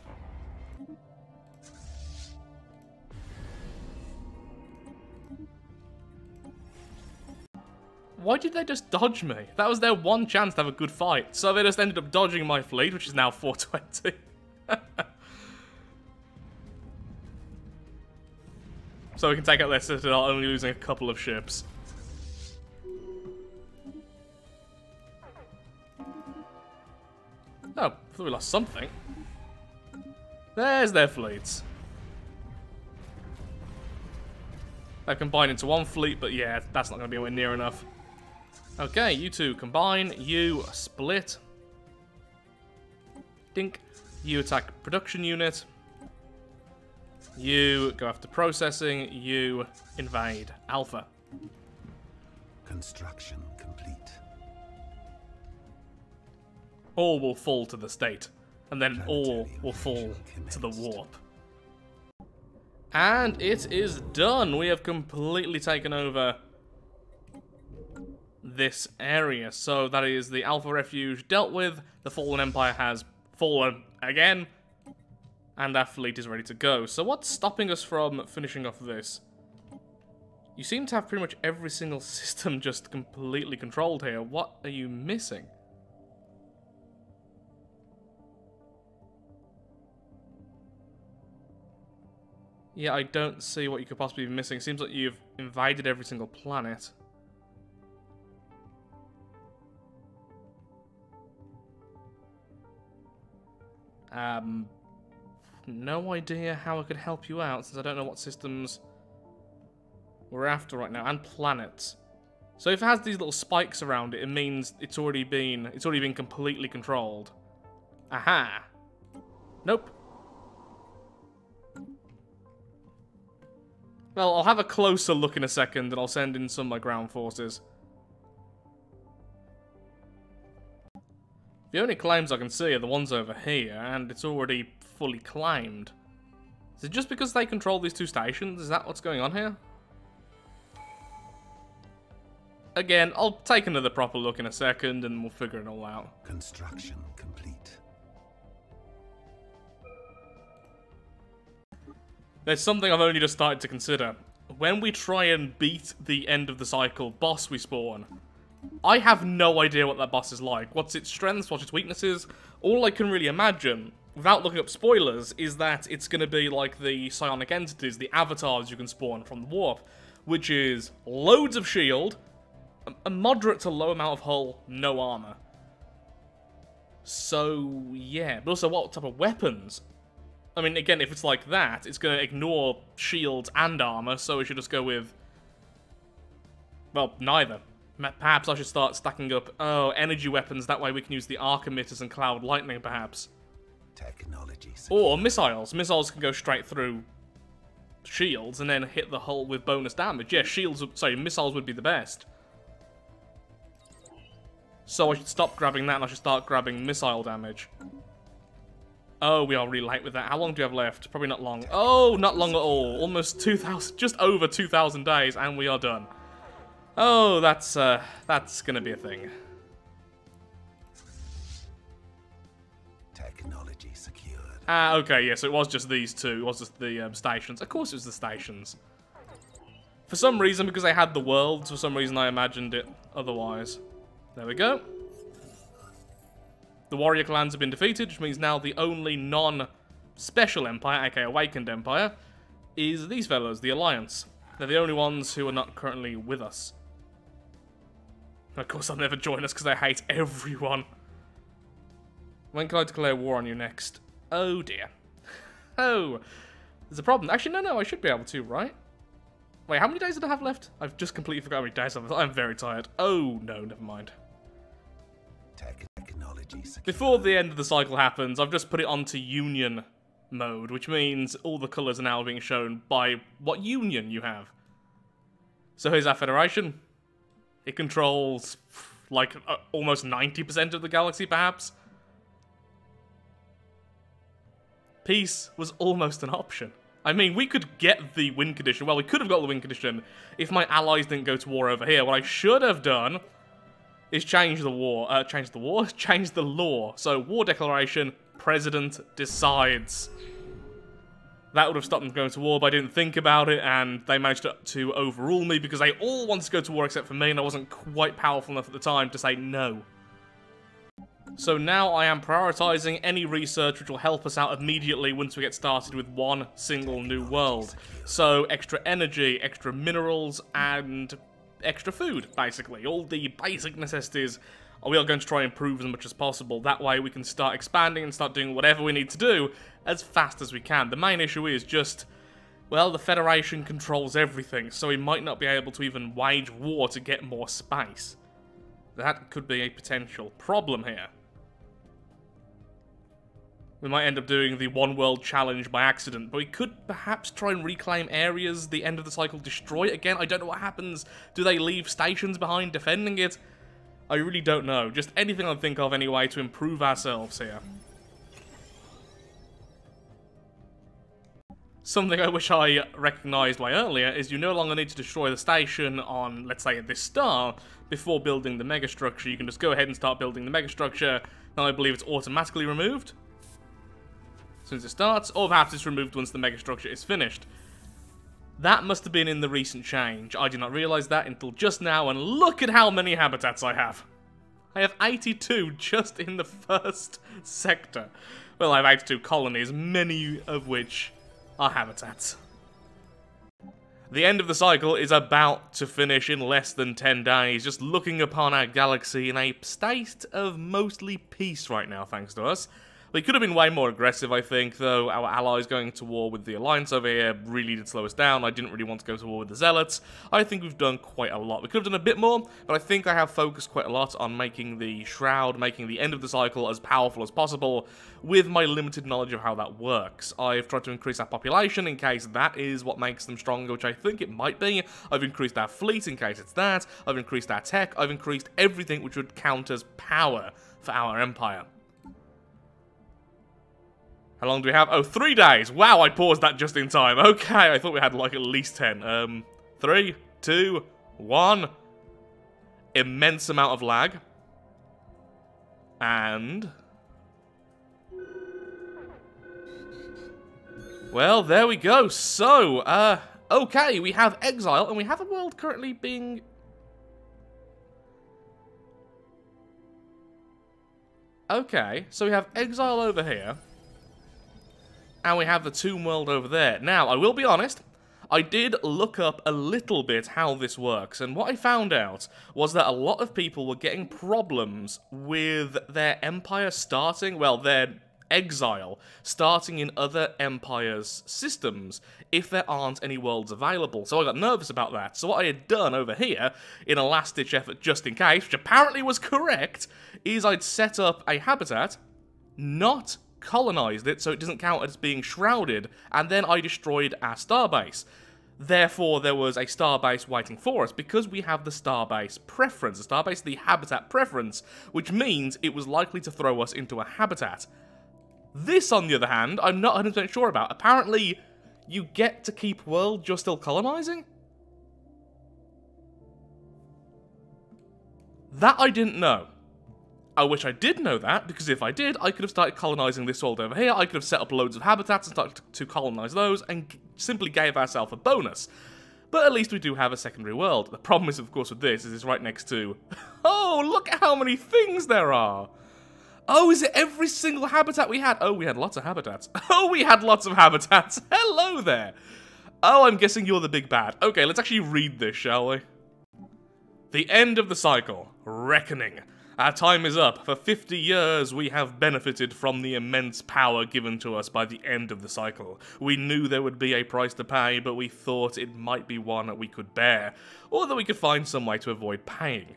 Why did they just dodge me? That was their one chance to have a good fight. So they just ended up dodging my fleet, which is now 420. so we can take out their citadel, only losing a couple of ships. Oh, I thought we lost something. There's their fleets. They've combined into one fleet, but yeah, that's not going to be anywhere near enough. Okay, you two combine, you split. Dink. You attack production unit. You go after processing, you invade Alpha. Construction All will fall to the state, and then all will fall to the warp. And it is done. We have completely taken over this area. So that is the Alpha Refuge dealt with. The Fallen Empire has fallen again. And our fleet is ready to go. So what's stopping us from finishing off this? You seem to have pretty much every single system just completely controlled here. What are you missing? Yeah, I don't see what you could possibly be missing. Seems like you've invaded every single planet. Um, no idea how I could help you out since I don't know what systems we're after right now and planets. So if it has these little spikes around it, it means it's already been it's already been completely controlled. Aha. Nope. Well, I'll have a closer look in a second and I'll send in some of my ground forces. The only claims I can see are the ones over here, and it's already fully claimed. Is it just because they control these two stations? Is that what's going on here? Again, I'll take another proper look in a second and we'll figure it all out. Construction complete. There's something I've only just started to consider. When we try and beat the end of the cycle boss we spawn, I have no idea what that boss is like. What's its strengths, what's its weaknesses? All I can really imagine, without looking up spoilers, is that it's going to be like the psionic entities, the avatars you can spawn from the warp, which is loads of shield, a- moderate to low amount of hull, no armor. So, yeah. But also, what type of weapons? I mean, again, if it's like that, it's going to ignore shields and armor, so we should just go with... Well, neither. Perhaps I should start stacking up, oh, energy weapons, that way we can use the arc emitters and cloud lightning, perhaps. Technology secure. Or missiles. Missiles can go straight through shields and then hit the hull with bonus damage. Yeah, shields, sorry, missiles would be the best. So I should stop grabbing that and I should start grabbing missile damage. Oh, we are really late with that. How long do you have left? Probably not long. Oh, not long at all. Almost 2,000, just over 2,000 days and we are done. Oh, that's, uh, that's gonna be a thing. Technology secured. Ah, okay, yeah, so it was just these two. It was just the um, stations. Of course it was the stations. For some reason, because they had the worlds, for some reason I imagined it otherwise. There we go. The warrior clans have been defeated, which means now the only non-special empire, aka Awakened Empire, is these fellows, the Alliance. They're the only ones who are not currently with us. Of course, they'll never join us because they hate everyone. When can I declare war on you next? Oh dear. Oh, there's a problem. Actually, no, no, I should be able to, right? Wait, how many days did I have left? I've just completely forgot how many days I've I'm very tired. Oh, no, never mind. Technology Before the end of the cycle happens, I've just put it onto Union mode, which means all the colours are now being shown by what Union you have. So here's our Federation. It controls, like, uh, almost 90% of the galaxy, perhaps. Peace was almost an option. I mean, we could get the win condition. Well, we could have got the win condition if my allies didn't go to war over here. What I should have done is change the war. Uh, change the war? Change the law. So, war declaration, president decides. That would have stopped them going to war, but I didn't think about it, and they managed to, to overrule me because they all wanted to go to war except for me, and I wasn't quite powerful enough at the time to say no. So now I am prioritizing any research which will help us out immediately once we get started with one single new world. So extra energy, extra minerals, and extra food, basically. All the basic necessities we are going to try and improve as much as possible. That way we can start expanding and start doing whatever we need to do as fast as we can. The main issue is just, well, the Federation controls everything, so we might not be able to even wage war to get more space. That could be a potential problem here. We might end up doing the One World Challenge by accident, but we could perhaps try and reclaim areas the end of the cycle destroy again. I don't know what happens. Do they leave stations behind defending it? I really don't know. Just anything I think of anyway to improve ourselves here. Something I wish I recognised way earlier is you no longer need to destroy the station on, let's say, this star before building the megastructure. You can just go ahead and start building the megastructure. Now I believe it's automatically removed as it starts, or perhaps it's removed once the megastructure is finished. That must have been in the recent change. I did not realise that until just now, and look at how many habitats I have. I have 82 just in the first sector. Well, I have 82 colonies, many of which are habitats. The end of the cycle is about to finish in less than 10 days, just looking upon our galaxy in a state of mostly peace right now, thanks to us. They could have been way more aggressive, I think, though our allies going to war with the Alliance over here really did slow us down. I didn't really want to go to war with the Zealots. I think we've done quite a lot. We could have done a bit more, but I think I have focused quite a lot on making the Shroud, making the end of the cycle as powerful as possible with my limited knowledge of how that works. I've tried to increase our population in case that is what makes them stronger, which I think it might be. I've increased our fleet in case it's that. I've increased our tech. I've increased everything which would count as power for our empire. How long do we have? Oh, three days. Wow, I paused that just in time. Okay, I thought we had like at least ten. Um, three, two, one. Immense amount of lag. And... Well, there we go. So, uh, okay, we have Exile, and we have a world currently being... Okay, so we have Exile over here and we have the Tomb World over there. Now, I will be honest, I did look up a little bit how this works, and what I found out was that a lot of people were getting problems with their empire starting, well, their exile starting in other empires' systems if there aren't any worlds available. So I got nervous about that. So what I had done over here, in a last-ditch effort just in case, which apparently was correct, is I'd set up a habitat not colonized it so it doesn't count as being shrouded, and then I destroyed our starbase. Therefore, there was a starbase waiting for us because we have the starbase preference, the starbase the habitat preference, which means it was likely to throw us into a habitat. This, on the other hand, I'm not 100% sure about. Apparently, you get to keep world you're still colonizing? That I didn't know. I wish I did know that, because if I did, I could have started colonizing this world over here, I could have set up loads of habitats and started to colonize those, and simply gave ourselves a bonus. But at least we do have a secondary world. The problem is, of course, with this, is it's right next to... Oh, look at how many things there are! Oh, is it every single habitat we had? Oh, we had lots of habitats. Oh, we had lots of habitats. Hello there. Oh, I'm guessing you're the big bad. Okay, let's actually read this, shall we? The end of the cycle. Reckoning. Our time is up. For 50 years, we have benefited from the immense power given to us by the end of the cycle. We knew there would be a price to pay, but we thought it might be one that we could bear, or that we could find some way to avoid paying.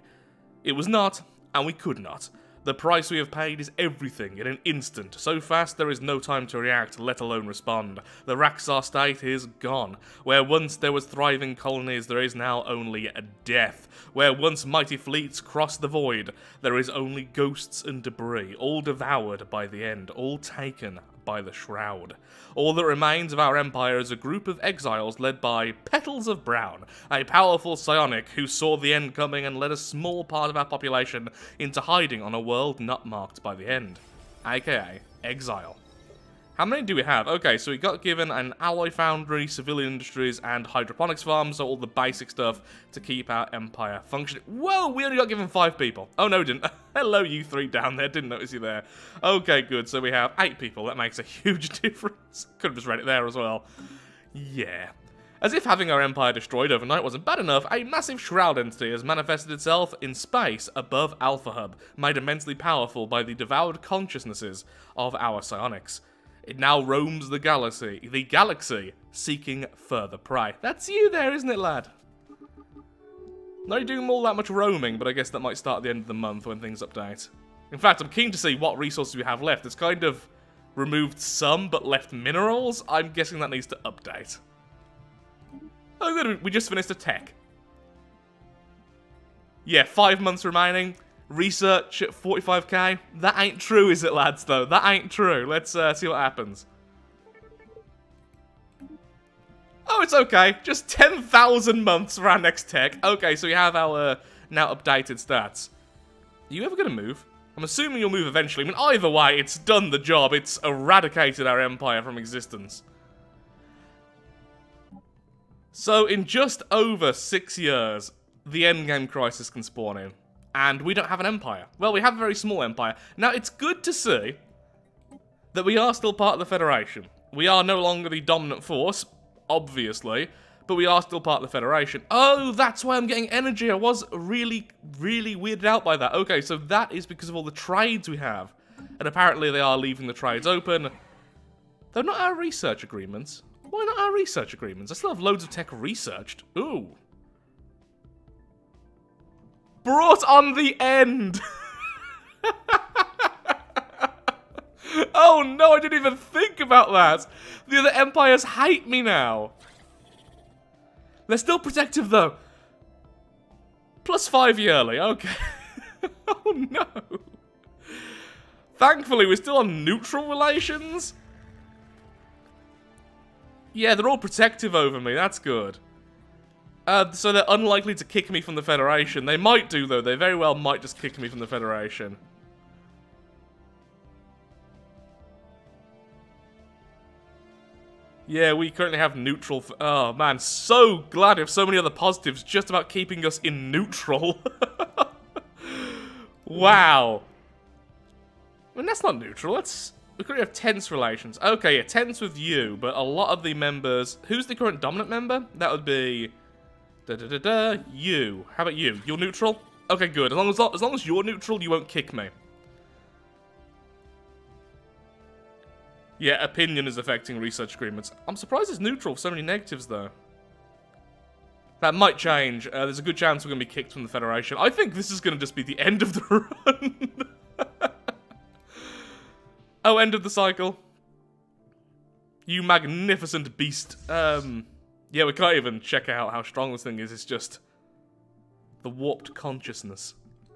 It was not, and we could not. The price we have paid is everything in an instant. So fast there is no time to react, let alone respond. The Raxar state is gone. Where once there was thriving colonies, there is now only a death. Where once mighty fleets crossed the void, there is only ghosts and debris, all devoured by the end, all taken by the Shroud. All that remains of our empire is a group of exiles led by Petals of Brown, a powerful psionic who saw the end coming and led a small part of our population into hiding on a world not marked by the end, aka Exile. How many do we have? Okay, so we got given an alloy foundry, civilian industries, and hydroponics farm, so all the basic stuff to keep our empire functioning. Whoa, we only got given five people. Oh, no, didn't. Hello, you three down there. Didn't notice you there. Okay, good. So we have eight people. That makes a huge difference. Could have just read it there as well. Yeah. As if having our empire destroyed overnight wasn't bad enough, a massive shroud entity has manifested itself in space above Alpha Hub, made immensely powerful by the devoured consciousnesses of our psionics. It now roams the galaxy, the galaxy, seeking further prey. That's you there, isn't it, lad? Not doing all that much roaming, but I guess that might start at the end of the month when things update. In fact, I'm keen to see what resources we have left. It's kind of removed some, but left minerals. I'm guessing that needs to update. Oh, good. We just finished a tech. Yeah, five months remaining. Research at 45k. That ain't true, is it, lads, though? That ain't true. Let's uh, see what happens. Oh, it's okay. Just 10,000 months for our next tech. Okay, so we have our uh, now updated stats. Are you ever going to move? I'm assuming you'll move eventually. I mean, either way, it's done the job. It's eradicated our empire from existence. So, in just over six years, the endgame crisis can spawn in and we don't have an empire. Well, we have a very small empire. Now, it's good to see that we are still part of the Federation. We are no longer the dominant force, obviously, but we are still part of the Federation. Oh, that's why I'm getting energy. I was really, really weirded out by that. Okay, so that is because of all the trades we have. And apparently they are leaving the trades open. They're not our research agreements. Why not our research agreements? I still have loads of tech researched. Ooh brought on the end. oh no, I didn't even think about that. The other empires hate me now. They're still protective though. Plus five yearly, okay. oh no. Thankfully, we're still on neutral relations. Yeah, they're all protective over me, that's good. Uh, so they're unlikely to kick me from the Federation. They might do, though. They very well might just kick me from the Federation. Yeah, we currently have neutral... oh, man. So glad we have so many other positives just about keeping us in neutral. wow. I mean, that's not neutral. That's... We currently have tense relations. Okay, yeah, tense with you, but a lot of the members... Who's the current dominant member? That would be... Da da da da. You. How about you? You're neutral? Okay, good. As long as, as long as you're neutral, you won't kick me. Yeah, opinion is affecting research agreements. I'm surprised it's neutral for so many negatives, though. That might change. Uh, there's a good chance we're going to be kicked from the Federation. I think this is going to just be the end of the run. oh, end of the cycle. You magnificent beast. Um... Yeah, we can't even check out how strong this thing is. It's just the warped consciousness. I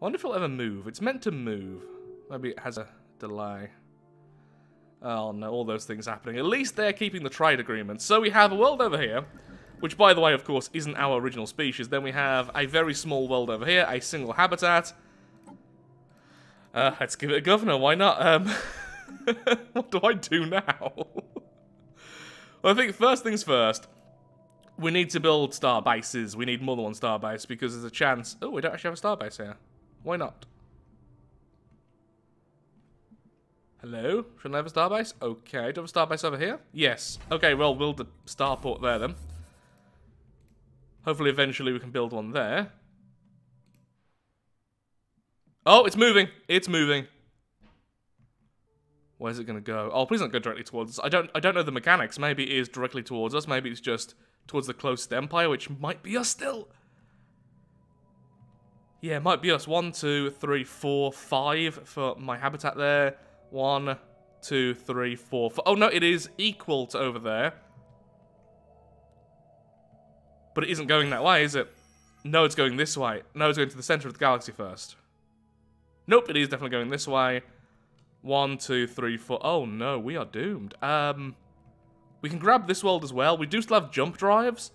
wonder if it'll ever move. It's meant to move. Maybe it has a delay. Oh no, all those things happening. At least they're keeping the trade agreement. So we have a world over here, which by the way, of course, isn't our original species. Then we have a very small world over here, a single habitat. Uh, let's give it a governor, why not? Um, what do I do now? Well, I think first things first, we need to build star bases. We need more than one star base because there's a chance... Oh, we don't actually have a star base here. Why not? Hello? Shouldn't I have a star base? Okay, do I have a star base over here? Yes. Okay, well, we'll build a starport there then. Hopefully eventually we can build one there. Oh, it's moving. It's moving. Where's it going to go? Oh, please don't go directly towards us. I don't, I don't know the mechanics. Maybe it is directly towards us. Maybe it's just towards the closest empire, which might be us still. Yeah, it might be us. One, two, three, four, five for my habitat there. One, two, three, four, four. Oh, no, it is equal to over there. But it isn't going that way, is it? No, it's going this way. No, it's going to the center of the galaxy first. Nope, it is definitely going this way. One, two, three, four. Oh no, we are doomed. Um, we can grab this world as well. We do still have jump drives.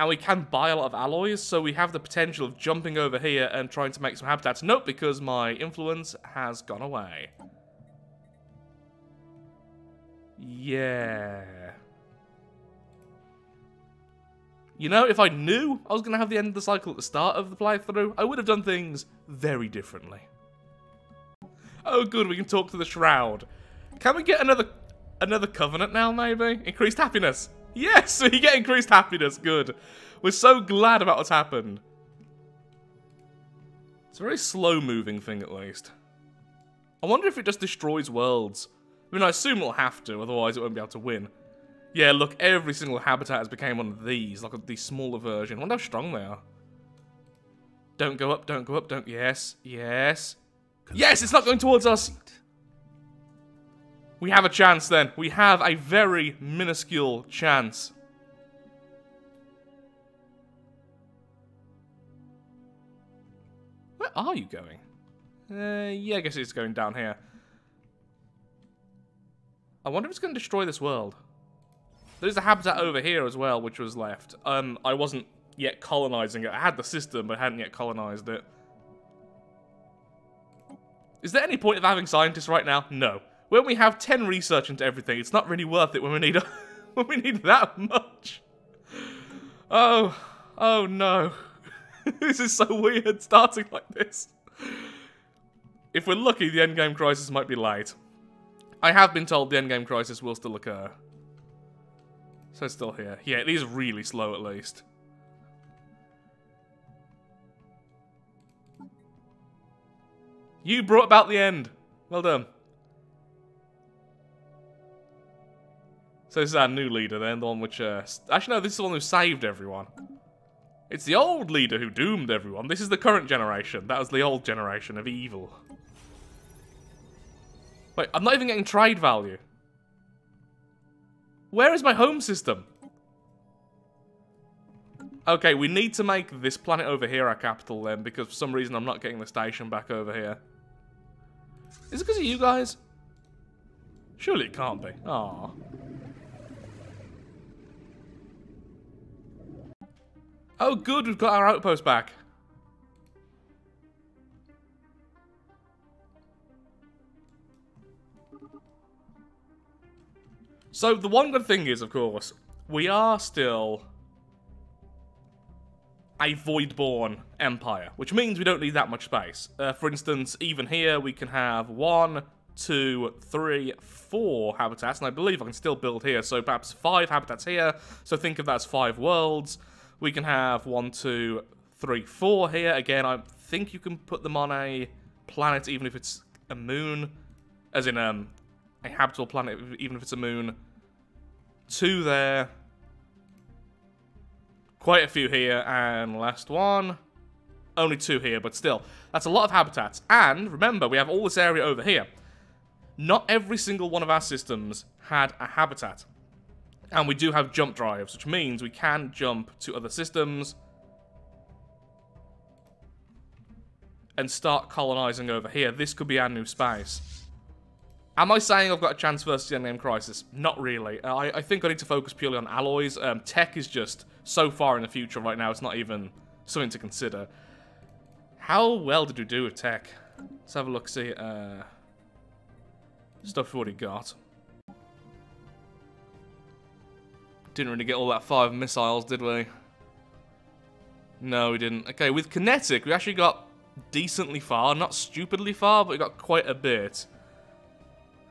And we can buy a lot of alloys, so we have the potential of jumping over here and trying to make some habitats. Nope, because my influence has gone away. Yeah. You know, if I knew I was going to have the end of the cycle at the start of the playthrough, I would have done things very differently. Oh good, we can talk to the Shroud. Can we get another another covenant now, maybe? Increased happiness. Yes, we get increased happiness. Good. We're so glad about what's happened. It's a very slow-moving thing, at least. I wonder if it just destroys worlds. I mean, I assume it'll have to, otherwise it won't be able to win. Yeah, look, every single habitat has become one of these, like the smaller version. I wonder how strong they are. Don't go up, don't go up, don't... Yes, yes. Yes, it's not going towards us! We have a chance then. We have a very minuscule chance. Where are you going? Uh, yeah, I guess it's going down here. I wonder if it's going to destroy this world. There's a habitat over here as well, which was left. Um, I wasn't yet colonizing it. I had the system, but I hadn't yet colonized it. Is there any point of having scientists right now? No. When we have 10 research into everything, it's not really worth it when we need when we need that much. Oh, oh no. this is so weird starting like this. If we're lucky, the endgame crisis might be late. I have been told the endgame crisis will still occur. So it's still here. Yeah, it is really slow at least. You brought about the end. Well done. So this is our new leader then, the one which, uh, actually no, this is the one who saved everyone. It's the old leader who doomed everyone. This is the current generation. That was the old generation of evil. Wait, I'm not even getting trade value. Where is my home system? Okay, we need to make this planet over here our capital then, because for some reason I'm not getting the station back over here. Is it because of you guys? Surely it can't be. Aww. Oh good, we've got our outpost back. So the one good thing is, of course, we are still a Voidborn empire, which means we don't need that much space. Uh, for instance, even here we can have one, two, three, four habitats, and I believe I can still build here, so perhaps five habitats here, so think of that as five worlds. We can have one, two, three, four here. Again, I think you can put them on a planet even if it's a moon, as in um, a habitable planet even if it's a moon. Two there, Quite a few here, and last one. Only two here, but still. That's a lot of habitats. And, remember, we have all this area over here. Not every single one of our systems had a habitat. And we do have jump drives, which means we can jump to other systems and start colonizing over here. This could be our new space. Am I saying I've got a chance versus Endgame Crisis? Not really. I, I think I need to focus purely on alloys. Um, tech is just so far in the future right now, it's not even something to consider. How well did we do with tech? Let's have a look, see. Uh, stuff we already got. Didn't really get all that five missiles, did we? No, we didn't. Okay, with kinetic, we actually got decently far. Not stupidly far, but we got quite a bit.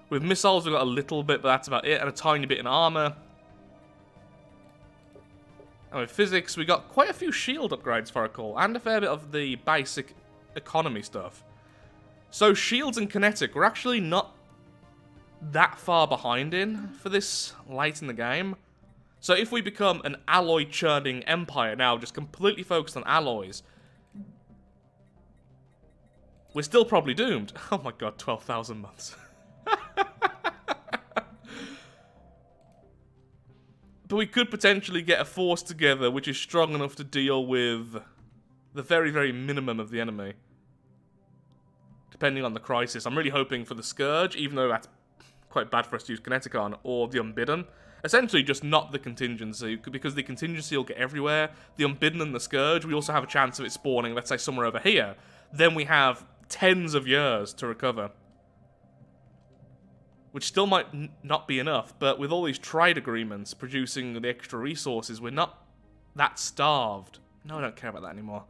With missiles, we've got a little bit, but that's about it, and a tiny bit in armor. And with physics, we got quite a few shield upgrades, for a call, and a fair bit of the basic economy stuff. So shields and kinetic, we're actually not that far behind in for this late in the game. So if we become an alloy churning empire now, just completely focused on alloys, we're still probably doomed. Oh my god, 12,000 months. but we could potentially get a force together which is strong enough to deal with the very, very minimum of the enemy. Depending on the crisis. I'm really hoping for the Scourge, even though that's quite bad for us to use Kinetic on, or the Unbidden. Essentially, just not the contingency, because the contingency will get everywhere. The Unbidden and the Scourge, we also have a chance of it spawning, let's say, somewhere over here. Then we have tens of years to recover. Which still might not be enough, but with all these trade agreements producing the extra resources, we're not that starved. No, I don't care about that anymore.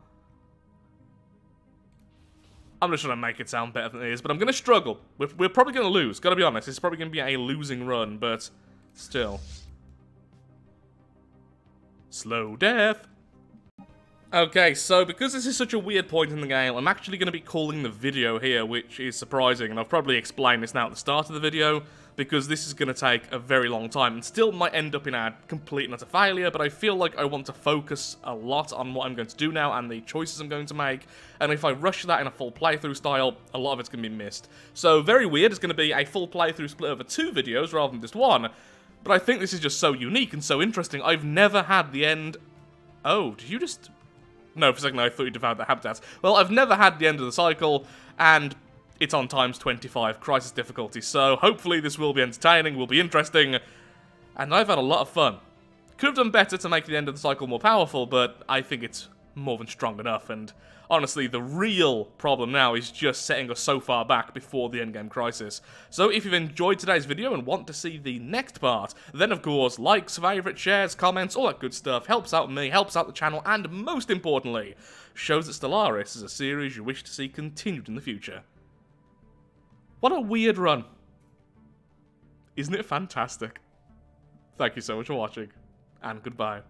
I'm just trying to make it sound better than it is, but I'm going to struggle. We're, we're probably going to lose, gotta be honest. It's probably going to be a losing run, but still. Slow death. Okay, so because this is such a weird point in the game, I'm actually going to be calling the video here, which is surprising, and I've probably explained this now at the start of the video, because this is going to take a very long time, and still might end up in a complete and utter failure, but I feel like I want to focus a lot on what I'm going to do now, and the choices I'm going to make, and if I rush that in a full playthrough style, a lot of it's going to be missed. So, very weird, it's going to be a full playthrough split over two videos rather than just one, but I think this is just so unique and so interesting. I've never had the end... Oh, did you just... No, for a second I thought you devoured the habitats. Well, I've never had the end of the cycle, and it's on times 25 crisis difficulty, so hopefully this will be entertaining, will be interesting, and I've had a lot of fun. Could have done better to make the end of the cycle more powerful, but I think it's more than strong enough, and honestly, the real problem now is just setting us so far back before the endgame crisis. So if you've enjoyed today's video and want to see the next part, then of course, likes, favourites, shares, comments, all that good stuff helps out me, helps out the channel, and most importantly, shows that Stellaris is a series you wish to see continued in the future. What a weird run. Isn't it fantastic? Thank you so much for watching, and goodbye.